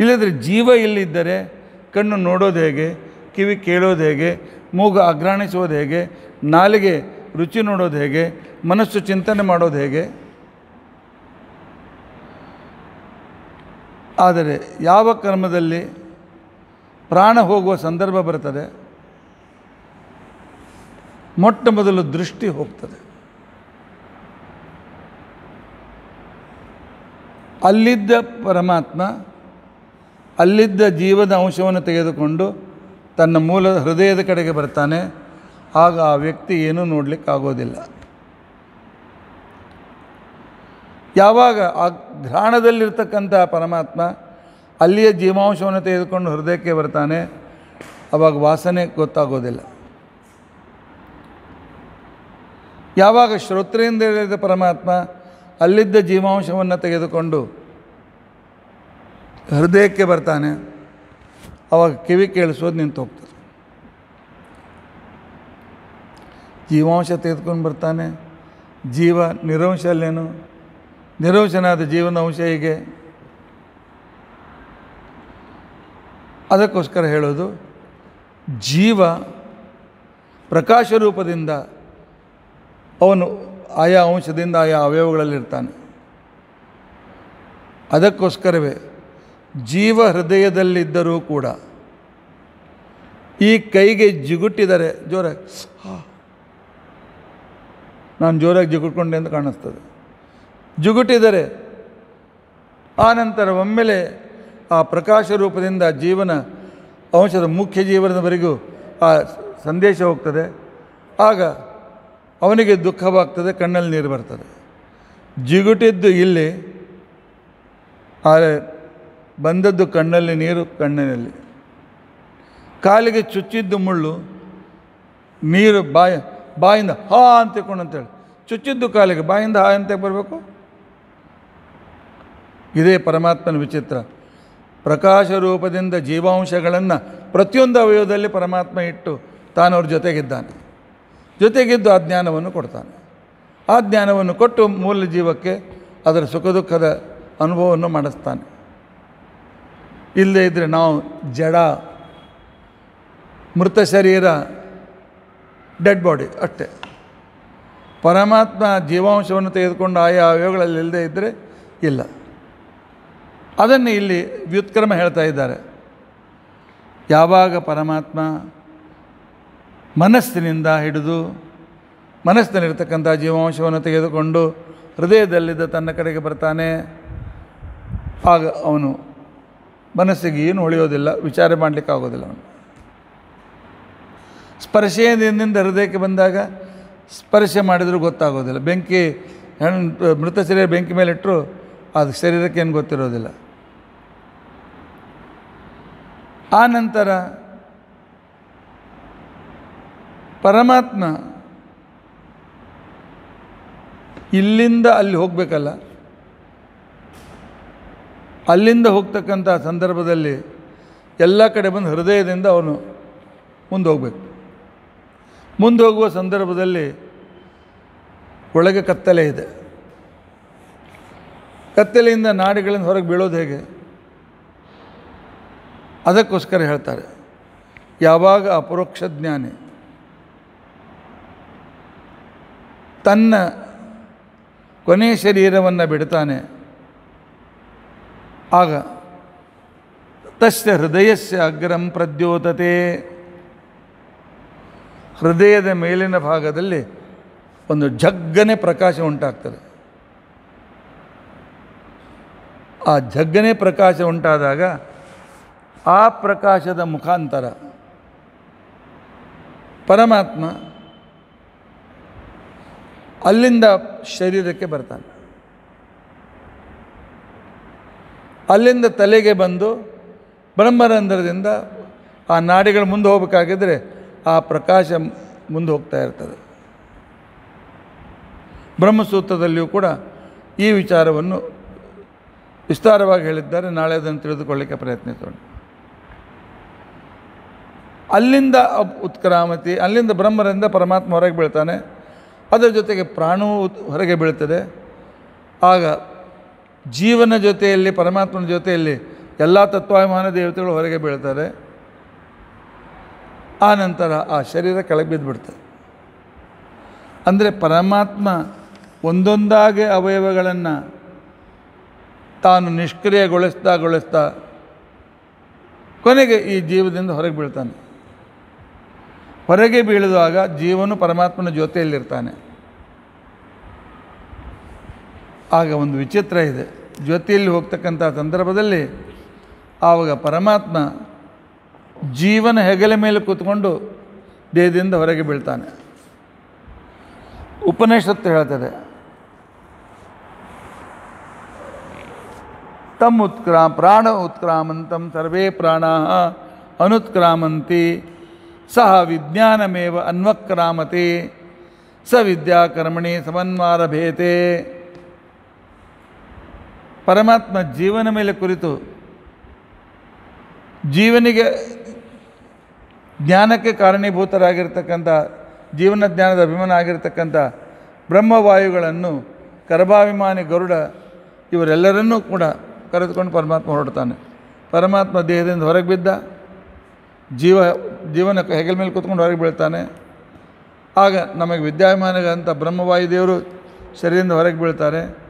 ಇಲ್ಲದ್ರೆ ಜೀವ ಇಲ್ಲಿದ್ದರೆ ಕಣ್ಣು ನೋಡೋದು ಹೇಗೆ, ಕಿವಿ ಕೇಳೋದು ಹೇಗೆ ಮೂಗು ಅಗ್ರಾಣಿಸೋದು ಹೇಗೆ? ನಾಲಿಗೆ ರುಚಿ ನೋಡೋದು ಹೇಗೆ? ಮನಸ್ಸು ಚಿಂತನೆ ಮಾಡೋದು ಹೇಗೆ? ಆದರೆ ಯಾವ ಕರ್ಮದಲ್ಲಿ ಪ್ರಾಣ ಹೋಗುವ ಸಂದರ್ಭ ಬರ್ತದೆ? ಮೊಟ್ಟ ಮೊದಲು ದೃಷ್ಟಿ ಹೋಗ್ತದೆ. ಅಲ್ಲಿದ್ದ ಪರಮಾತ್ಮ ಅಲ್ಲಿದ್ದ ಜೀವದ ಅಂಶವನ್ನು ತೆಗೆದುಕೊಂಡು ತನ್ನ ಮೂಲ ಹೃದಯದ ಕಡೆಗೆ ಬರ್ತಾನೆ, ಆಗ ಆ ವ್ಯಕ್ತಿ ಏನೂ ನೋಡಲಿಕ್ಕಾಗೋದಿಲ್ಲ. ಯಾವಾಗ ಆ ಘ್ರಾಣದಲ್ಲಿರ್ತಕ್ಕಂಥ ಪರಮಾತ್ಮ ಅಲ್ಲಿಯ ಜೀವಾಂಶವನ್ನು ತೆಗೆದುಕೊಂಡು ಹೃದಯಕ್ಕೆ ಬರ್ತಾನೆ, ಅವಾಗ ವಾಸನೆ ಗೊತ್ತಾಗೋದಿಲ್ಲ. ಯಾವಾಗ ಶ್ರೋತ್ರೆಯಿಂದ ಹೇಳಿದ ಪರಮಾತ್ಮ ಅಲ್ಲಿದ್ದ ಜೀವಾಂಶವನ್ನು ತೆಗೆದುಕೊಂಡು ಹೃದಯಕ್ಕೆ ಬರ್ತಾನೆ ಅವಾಗ ಕಿವಿ ಕೇಳಿಸೋದು ನಿಂತು ಹೋಗ್ತದೆ ಜೀವಾಂಶ ತೆಗೆದುಕೊಂಡು ಬರ್ತಾನೆ. ಜೀವ ನಿರಂಶ ಅಲ್ಲೇನು ನಿರಂಶನಾದ ಜೀವನ ಅಂಶ ಹೀಗೆ. ಅದಕ್ಕೋಸ್ಕರ ಹೇಳೋದು, ಜೀವ ಪ್ರಕಾಶ ರೂಪದಿಂದ ಅವನು ಆಯಾ ಅಂಶದಿಂದ ಆಯಾ ಅವಯವಗಳಲ್ಲಿರ್ತಾನೆ. ಅದಕ್ಕೋಸ್ಕರವೇ ಜೀವ ಹೃದಯದಲ್ಲಿದ್ದರೂ ಕೂಡ ಈ ಕೈಗೆ ಜಿಗುಟ್ಟಿದರೆ ಜೋರಾಗಿ ನಾನು ಜೋರಾಗಿ ಜಿಗುಟ್ಕೊಂಡೆ ಅಂತ ಕಾಣಿಸ್ತದೆ. ಜಿಗುಟಿದರೆ ಆ ನಂತರ ಒಮ್ಮೆಲೆ ಆ ಪ್ರಕಾಶ ರೂಪದಿಂದ ಜೀವನ ಅಂಶದ ಮುಖ್ಯ ಜೀವನದವರೆಗೂ ಆ ಸಂದೇಶ ಹೋಗ್ತದೆ. ಆಗ ಅವನಿಗೆ ದುಃಖವಾಗ್ತದೆ, ಕಣ್ಣಲ್ಲಿ ನೀರು ಬರ್ತದೆ. ಜಿಗುಟಿದ್ದು ಇಲ್ಲಿ, ಆದರೆ ಬಂದದ್ದು ಕಣ್ಣಲ್ಲಿ, ನೀರು ಕಣ್ಣಿನಲ್ಲಿ ಕಾಲಿಗೆ ಚುಚ್ಚಿದ್ದು ಮುಳ್ಳು, ನೀರು ಬಾಯ, ಬಾಯಿಂದ ಹಾ ಅಂತ ತಿಳ್ಕೊಂಡು ಅಂತೇಳಿ ಚುಚ್ಚಿದ್ದು ಕಾಲಿಗೆ, ಬಾಯಿಂದ ಹಾ ಅಂತ ಬರಬೇಕು? ಇದೇ ಪರಮಾತ್ಮನ ವಿಚಿತ್ರ. ಪ್ರಕಾಶ ರೂಪದಿಂದ ಜೀವಾಂಶಗಳನ್ನು ಪ್ರತಿಯೊಂದು ಅವಯವದಲ್ಲಿ ಪರಮಾತ್ಮ ಇಟ್ಟು ತಾನವ್ರ ಜೊತೆಗಿದ್ದಾನೆ. ಜೊತೆಗಿದ್ದು ಆ ಜ್ಞಾನವನ್ನು ಕೊಡ್ತಾನೆ. ಆ ಜ್ಞಾನವನ್ನು ಕೊಟ್ಟು ಮೂಲ ಜೀವಕ್ಕೆ ಅದರ ಸುಖ ದುಃಖದ ಅನುಭವವನ್ನು ಮಾಡಿಸ್ತಾನೆ. ಇಲ್ಲದೇ ಇದ್ದರೆ ನಾವು ಜಡ, ಮೃತ ಶರೀರ ಡೆಡ್ ಬಾಡಿ ಅಷ್ಟೇ. ಪರಮಾತ್ಮ ಜೀವಾಂಶವನ್ನು ತೆಗೆದುಕೊಂಡು ಆಯಾ ಅವಯವಗಳಲ್ಲಿ ಇಲ್ಲದೇ ಇದ್ದರೆ ಇಲ್ಲ. ಅದನ್ನು ಇಲ್ಲಿ ವ್ಯುತ್ಕ್ರಮ ಹೇಳ್ತಾ ಇದ್ದಾರೆ. ಯಾವಾಗ ಪರಮಾತ್ಮ ಮನಸ್ಸಿನಿಂದ ಹಿಡಿದು ಮನಸ್ಸಿನಲ್ಲಿರ್ತಕ್ಕಂಥ ಜೀವಾಂಶವನ್ನು ತೆಗೆದುಕೊಂಡು ಹೃದಯದಲ್ಲಿದ್ದ ತನ್ನ ಕಡೆಗೆ ಬರ್ತಾನೆ, ಆಗ ಅವನು ಮನಸ್ಸಿಗೆ ಏನು ಹೊಳೆಯೋದಿಲ್ಲ ವಿಚಾರ ಮಾಡಲಿಕ್ಕೆ ಆಗೋದಿಲ್ಲ ಅವನು ಸ್ಪರ್ಶದಿಂದ ಹೃದಯಕ್ಕೆ ಬಂದಾಗ ಸ್ಪರ್ಶ ಮಾಡಿದರೂ ಗೊತ್ತಾಗೋದಿಲ್ಲ. ಬೆಂಕಿ ಹೆಣ್ಣು ಮೃತ ಶರೀರ ಬೆಂಕಿ ಮೇಲೆ ಇಟ್ಟರು ಅದು ಶರೀರಕ್ಕೆ ಏನು ಗೊತ್ತಿರೋದಿಲ್ಲ. ಆ ನಂತರ ಪರಮಾತ್ಮ ಇಲ್ಲಿಂದ ಅಲ್ಲಿ ಹೋಗಬೇಕಲ್ಲ ಅಲ್ಲಿಂದ ಹೋಗ್ತಕ್ಕಂಥ ಸಂದರ್ಭದಲ್ಲಿ ಎಲ್ಲ ಕಡೆ ಬಂದು ಹೃದಯದಿಂದ ಅವನು ಮುಂದೆ ಹೋಗಬೇಕು ಮುಂದೆ ಹೋಗುವ ಸಂದರ್ಭದಲ್ಲಿ ಒಳಗೆ ಕತ್ತಲೆ ಇದೆ. ಕತ್ತಲೆಯಿಂದ ನಾಡಿಗಳನ್ನು ಹೊರಗೆ ಬೀಳೋದು ಹೇಗೆ? ಅದಕ್ಕೋಸ್ಕರ ಹೇಳ್ತಾರೆ, ಯಾವಾಗ ಅಪರೋಕ್ಷ ಜ್ಞಾನಿ ತನ್ನ ಕೊನೆಯ ಶರೀರವನ್ನು ಬಿಡ್ತಾನೆ ಆಗ ತಸ್ಯ ಹೃದಯಸ್ಯ ಅಗ್ರಂ ಪ್ರದ್ಯೋತತೆ. ಹೃದಯದ ಮೇಲಿನ ಭಾಗದಲ್ಲಿ ಒಂದು ಜಗ್ಗನೆ ಪ್ರಕಾಶ ಉಂಟಾಗ್ತದೆ. ಆ ಜಗ್ಗನೆ ಪ್ರಕಾಶ ಉಂಟಾದಾಗ ಆ ಪ್ರಕಾಶದ ಮುಖಾಂತರ ಪರಮಾತ್ಮ ಅಲ್ಲಿಂದ ಶರೀರಕ್ಕೆ ಬರ್ತಾನೆ. ಅಲ್ಲಿಂದ ತಲೆಗೆ ಬಂದು ಬ್ರಹ್ಮರಂಧ್ರದಿಂದ ಆ ನಾಡಿಗಳು ಮುಂದೆ ಹೋಗಬೇಕಾಗಿದ್ದರೆ ಆ ಪ್ರಕಾಶ ಮುಂದೆ ಹೋಗ್ತಾ ಇರ್ತದೆ. ಬ್ರಹ್ಮಸೂತ್ರದಲ್ಲಿಯೂ ಕೂಡ ಈ ವಿಚಾರವನ್ನು ವಿಸ್ತಾರವಾಗಿ ಹೇಳಿದ್ದಾರೆ. ನಾಳೆ ಅದನ್ನು ತಿಳಿದುಕೊಳ್ಳಿಕ್ಕೆ ಪ್ರಯತ್ನಿಸೋಣ. ಅಲ್ಲಿಂದ ಉತ್ಕ್ರಾಮತಿ, ಅಲ್ಲಿಂದ ಬ್ರಹ್ಮರಿಂದ ಪರಮಾತ್ಮ ಹೊರಗೆ ಬೀಳ್ತಾನೆ. ಅದರ ಜೊತೆಗೆ ಪ್ರಾಣವೂ ಹೊರಗೆ ಬೀಳ್ತದೆ. ಆಗ ಜೀವನ ಜೊತೆಯಲ್ಲಿ, ಪರಮಾತ್ಮನ ಜೊತೆಯಲ್ಲಿ ಎಲ್ಲ ತತ್ವಾಭಿಮಾನ ದೇವತೆಗಳು ಹೊರಗೆ ಬೀಳ್ತಾರೆ. ಆ ನಂತರ ಆ ಶರೀರ ಕೆಳಗೆ ಬಿದ್ದುಬಿಡ್ತದೆ ಅಂದರೆ ಪರಮಾತ್ಮ ಒಂದೊಂದಾಗಿ ಅವಯವಗಳನ್ನು ತಾನು ನಿಷ್ಕ್ರಿಯಗೊಳಿಸ್ತಾ ಗೊಳಿಸ್ತಾ ಕೊನೆಗೆ ಈ ಜೀವದಿಂದ ಹೊರಗೆ ಬೀಳ್ತಾನೆ. ಹೊರಗೆ ಬೀಳಿದಾಗ ಜೀವನು ಪರಮಾತ್ಮನ ಜೊತೆಯಲ್ಲಿರ್ತಾನೆ. ಆಗ ಒಂದು ವಿಚಿತ್ರ ಇದೆ. ಜೊತೆಯಲ್ಲಿ ಹೋಗ್ತಕ್ಕಂಥ ಸಂದರ್ಭದಲ್ಲಿ ಆವಾಗ ಪರಮಾತ್ಮ ಜೀವನ ಹೆಗಲ ಮೇಲೆ ಕೂತ್ಕೊಂಡು ದೇಹದಿಂದ ಹೊರಗೆ ಬೀಳ್ತಾನೆ. ಉಪನಿಷತ್ತು ಹೇಳ್ತದೆ ತಮ್ಮ ಉತ್ಕ್ರಾ ಪ್ರಾಣ ಉತ್ಕ್ರಾಮಂತಂ ಸರ್ವೇ ಪ್ರಾಣ ಅನುತ್ಕ್ರಾಮಂತಿ ಸಹ ವಿಜ್ಞಾನಮೇವ ಅನ್ವಕ್ರಾಮತಿ ಸ ವಿದ್ಯಾಕರ್ಮಣಿ ಸಮನ್ವಾರಭೇತೆ. ಪರಮಾತ್ಮ ಜೀವನ ಮೇಲೆ ಕುರಿತು ಜೀವನಿಗೆ ಜ್ಞಾನಕ್ಕೆ ಕಾರಣೀಭೂತರಾಗಿರ್ತಕ್ಕಂಥ, ಜೀವನ ಜ್ಞಾನದ ಅಭಿಮಾನ ಆಗಿರ್ತಕ್ಕಂಥ ಬ್ರಹ್ಮವಾಯುಗಳನ್ನು ಕರಭಾಭಿಮಾನಿ ಗರುಡ ಇವರೆಲ್ಲರನ್ನೂ ಕೂಡ ಕರೆದುಕೊಂಡು ಪರಮಾತ್ಮ ಹೊರಡ್ತಾನೆ. ಪರಮಾತ್ಮ ದೇಹದಿಂದ ಹೊರಗೆ ಬಿದ್ದ, ಜೀವ, ಜೀವನ ಹೆಗಲ ಮೇಲೆ ಕೂತ್ಕೊಂಡು ಹೊರಗೆ ಬೀಳ್ತಾನೆ. ಆಗ ನಮಗೆ ವಿದ್ಯಾಭಿಮಾನಿಗಂಥ ಬ್ರಹ್ಮವಾಯು ದೇವರು ಶರೀರದಿಂದ ಹೊರಗೆ ಬೀಳ್ತಾರೆ.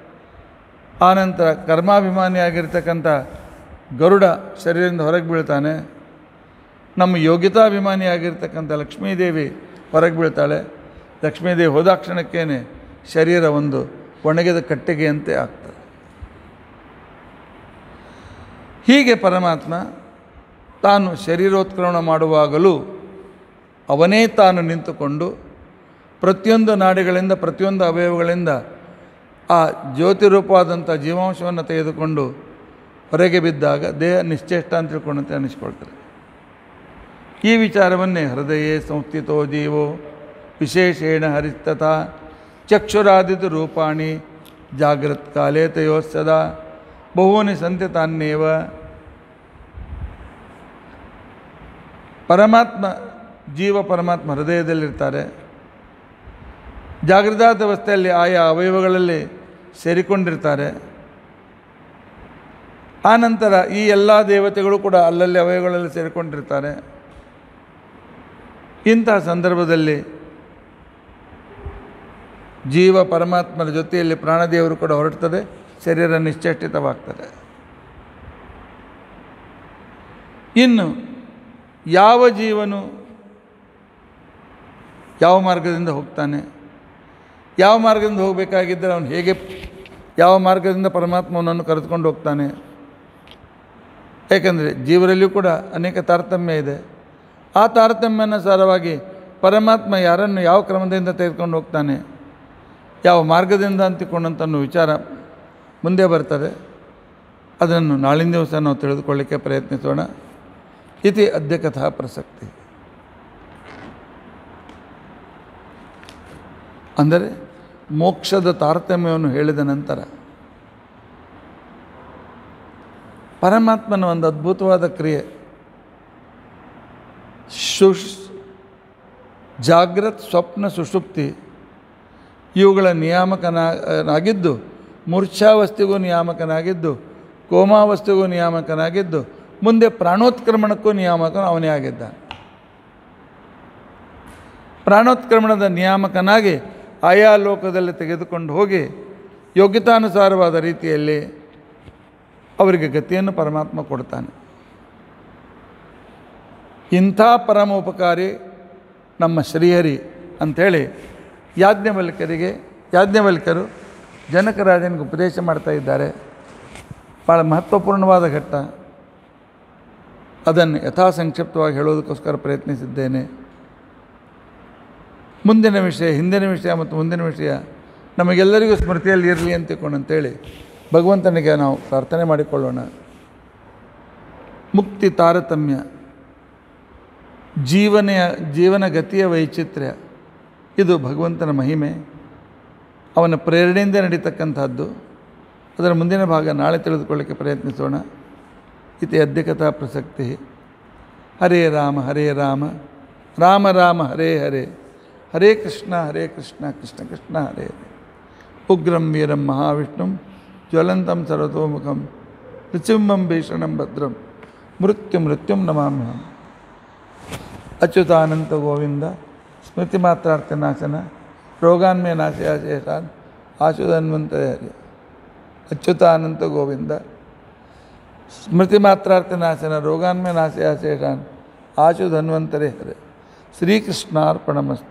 ಆನಂತರ ಕರ್ಮಾಭಿಮಾನಿಯಾಗಿರ್ತಕ್ಕಂಥ ಗರುಡ ಶರೀರದಿಂದ ಹೊರಗೆ ಬೀಳ್ತಾನೆ. ನಮ್ಮ ಯೋಗ್ಯತಾಭಿಮಾನಿಯಾಗಿರ್ತಕ್ಕಂಥ ಲಕ್ಷ್ಮೀದೇವಿ ಹೊರಗೆ ಬೀಳ್ತಾಳೆ. ಲಕ್ಷ್ಮೀದೇವಿ ಹೋದಾಕ್ಷಣಕ್ಕೇನೆ ಶರೀರ ಒಂದು ಒಣಗಿದ ಕಟ್ಟಿಗೆಯಂತೆ ಆಗ್ತದೆ. ಹೀಗೆ ಪರಮಾತ್ಮ ತಾನು ಶರೀರೋತ್ಕ್ರಮಣ ಮಾಡುವಾಗಲೂ ಅವನೇ ತಾನು ನಿಂತುಕೊಂಡು ಪ್ರತಿಯೊಂದು ನಾಡಿಗಳಿಂದ ಪ್ರತಿಯೊಂದು ಅವಯವಗಳಿಂದ ಆ ಜ್ಯೋತಿರೂಪವಾದಂಥ ಜೀವಾಂಶವನ್ನು ತೆಗೆದುಕೊಂಡು ಹೊರಗೆ ಬಿದ್ದಾಗ ದೇಹ ನಿಶ್ಚೇಷ್ಟ ಅಂತ ತಿಳ್ಕೊಂಡಂತೆ ಅನ್ನಿಸ್ಕೊಳ್ತಾರೆ ಈ ವಿಚಾರವನ್ನೇ ಹೃದಯೇ ಸಂಸ್ಥಿತೋ ಜೀವೋ ವಿಶೇಷೇಣ ಹರಿಸ್ತಥ ಚಕ್ಷುರಾದಿತ ರೂಪಾಣಿ ಜಾಗೃತ್ ಕಾಲೇ ಸದಾ ಬಹೂನಿ ಸಂತೆ ತಾನೇವ ಪರಮಾತ್ಮ ಜೀವ ಪರಮಾತ್ಮ ಹೃದಯದಲ್ಲಿರ್ತಾರೆ. ಜಾಗೃತಾದ ಅವಸ್ಥೆಯಲ್ಲಿ ಆಯಾ ಅವಯವಗಳಲ್ಲಿ ಸೇರಿಕೊಂಡಿರ್ತಾರೆ. ಆನಂತರ ಈ ಎಲ್ಲ ದೇವತೆಗಳು ಕೂಡ ಅಲ್ಲಲ್ಲಿ ಅವಯಗಳಲ್ಲಿ ಸೇರಿಕೊಂಡಿರ್ತಾರೆ. ಇಂತಹ ಸಂದರ್ಭದಲ್ಲಿ ಜೀವ ಪರಮಾತ್ಮನ ಜೊತೆಯಲ್ಲಿ ಪ್ರಾಣದೇವರು ಕೂಡ ಹೊರಡ್ತದೆ, ಶರೀರ ನಿಶ್ಚೇಷ್ಟಿತವಾಗ್ತದೆ ಇನ್ನು ಯಾವ ಜೀವನು ಯಾವ ಮಾರ್ಗದಿಂದ ಹೋಗ್ತಾನೆ? ಯಾವ ಮಾರ್ಗದಿಂದ ಹೋಗಬೇಕಾಗಿದ್ದರೆ ಅವನು ಹೇಗೆ, ಯಾವ ಮಾರ್ಗದಿಂದ ಪರಮಾತ್ಮನನ್ನು ಕರೆದುಕೊಂಡು ಹೋಗ್ತಾನೆ? ಏಕೆಂದರೆ ಜೀವರಲ್ಲಿಯೂ ಕೂಡ ಅನೇಕ ತಾರತಮ್ಯ ಇದೆ. ಆ ತಾರತಮ್ಯನ ಸಾರವಾಗಿ ಪರಮಾತ್ಮ ಯಾರನ್ನು ಯಾವ ಕ್ರಮದಿಂದ ತೆಗೆದುಕೊಂಡು ಹೋಗ್ತಾನೆ, ಯಾವ ಮಾರ್ಗದಿಂದ ಅಂತಿಕೊಂಡಂತ ವಿಚಾರ ಮುಂದೆ ಬರ್ತದೆ. ಅದನ್ನು ನಾಳಿನ ದಿವಸ ನಾವು ತಿಳಿದುಕೊಳ್ಳಿಕ್ಕೆ ಪ್ರಯತ್ನಿಸೋಣ. ಇತಿ ಅದ್ಯ ಕಥಾ ಪ್ರಸಕ್ತಿ. ಅಂದರೆ ಮೋಕ್ಷದ ತಾರತಮ್ಯವನ್ನು ಹೇಳಿದ ನಂತರ ಪರಮಾತ್ಮನ ಒಂದು ಅದ್ಭುತವಾದ ಕ್ರಿಯೆ ಸುಶ್ ಜಾಗ್ರತ್ ಸ್ವಪ್ನ ಸುಷುಪ್ತಿ. ಇವುಗಳ ನಿಯಾಮಕನಾಗಿದ್ದು, ಮೂರ್ಛಾವಸ್ಥೆಗೂ ನಿಯಾಮಕನಾಗಿದ್ದು, ಕೋಮಾವಸ್ಥೆಗೂ ನಿಯಾಮಕನಾಗಿದ್ದು, ಮುಂದೆ ಪ್ರಾಣೋತ್ಕ್ರಮಣಕ್ಕೂ ನಿಯಾಮಕನು ಅವನೇ ಆಗಿದ್ದಾನೆ. ಪ್ರಾಣೋತ್ಕ್ರಮಣದ ನಿಯಾಮಕನಾಗಿ ಆಯಾ ಲೋಕದಲ್ಲಿ ತೆಗೆದುಕೊಂಡು ಹೋಗಿ ಯೋಗ್ಯತಾನುಸಾರವಾದ ರೀತಿಯಲ್ಲಿ ಅವರಿಗೆ ಗತಿಯನ್ನು ಪರಮಾತ್ಮ ಕೊಡ್ತಾನೆ. ಇಂಥ ಪರಮ ಉಪಕಾರಿ ನಮ್ಮ ಶ್ರೀಹರಿ ಅಂಥೇಳಿ ಯಾಜ್ಞವಲ್ಕರಿಗೆ ಯಾಜ್ಞವಲ್ಕರು ಜನಕರಾಜನಿಗೆ ಉಪದೇಶ ಮಾಡ್ತಾ ಇದ್ದಾರೆ. ಭಾಳ ಮಹತ್ವಪೂರ್ಣವಾದ ಘಟ್ಟ. ಅದನ್ನು ಯಥಾಸಂಕ್ಷಿಪ್ತವಾಗಿ ಹೇಳೋದಕ್ಕೋಸ್ಕರ ಪ್ರಯತ್ನಿಸಿದ್ದೇನೆ. ಮುಂದಿನ ವಿಷಯ, ಹಿಂದಿನ ವಿಷಯ ಮತ್ತು ಮುಂದಿನ ವಿಷಯ ನಮಗೆಲ್ಲರಿಗೂ ಸ್ಮೃತಿಯಲ್ಲಿ ಇರಲಿ ಅಂತ ಅಂತೇಳಿ ಭಗವಂತನಿಗೆ ನಾವು ಪ್ರಾರ್ಥನೆ ಮಾಡಿಕೊಳ್ಳೋಣ. ಮುಕ್ತಿ ತಾರತಮ್ಯ, ಜೀವನೆಯ, ಜೀವನ ಗತಿಯ ವೈಚಿತ್ರ್ಯ, ಇದು ಭಗವಂತನ ಮಹಿಮೆ. ಅವನ ಪ್ರೇರಣೆಯಿಂದ ನಡೀತಕ್ಕಂಥದ್ದು. ಅದರ ಮುಂದಿನ ಭಾಗ ನಾಳೆ ತಿಳಿದುಕೊಳ್ಳಕ್ಕೆ ಪ್ರಯತ್ನಿಸೋಣ. ಇತಿ ಅಧ್ಯಕತಾ ಪ್ರಸಕ್ತಿ. ಹರೇ ರಾಮ ಹರೇ ರಾಮ. ರಾಮ ರಾಮ, ಹರೇ ಹರೇ. हरे कृष्णा हरे कृष्णा, कृष्ण कृष्ण, हरे हरे। उग्रम वीरम महाविष्णु ज्वलंतम सर्वतोमुखम पृथिम्बम भीषणम भद्रम मृत्यु मृत्युम नमा हम अच्युतानंद गोविंद स्मृति मात्रार्थ नाशन रोगान्मे नाशया शेषान आशुधन्वंत हरे। अच्युतानंद गोविंद स्मृति मात्रार्थ नाशन रोगान्मे नाशया शेषान आशुधन्वंतरे हरे। श्रीकृष्णापणमस्त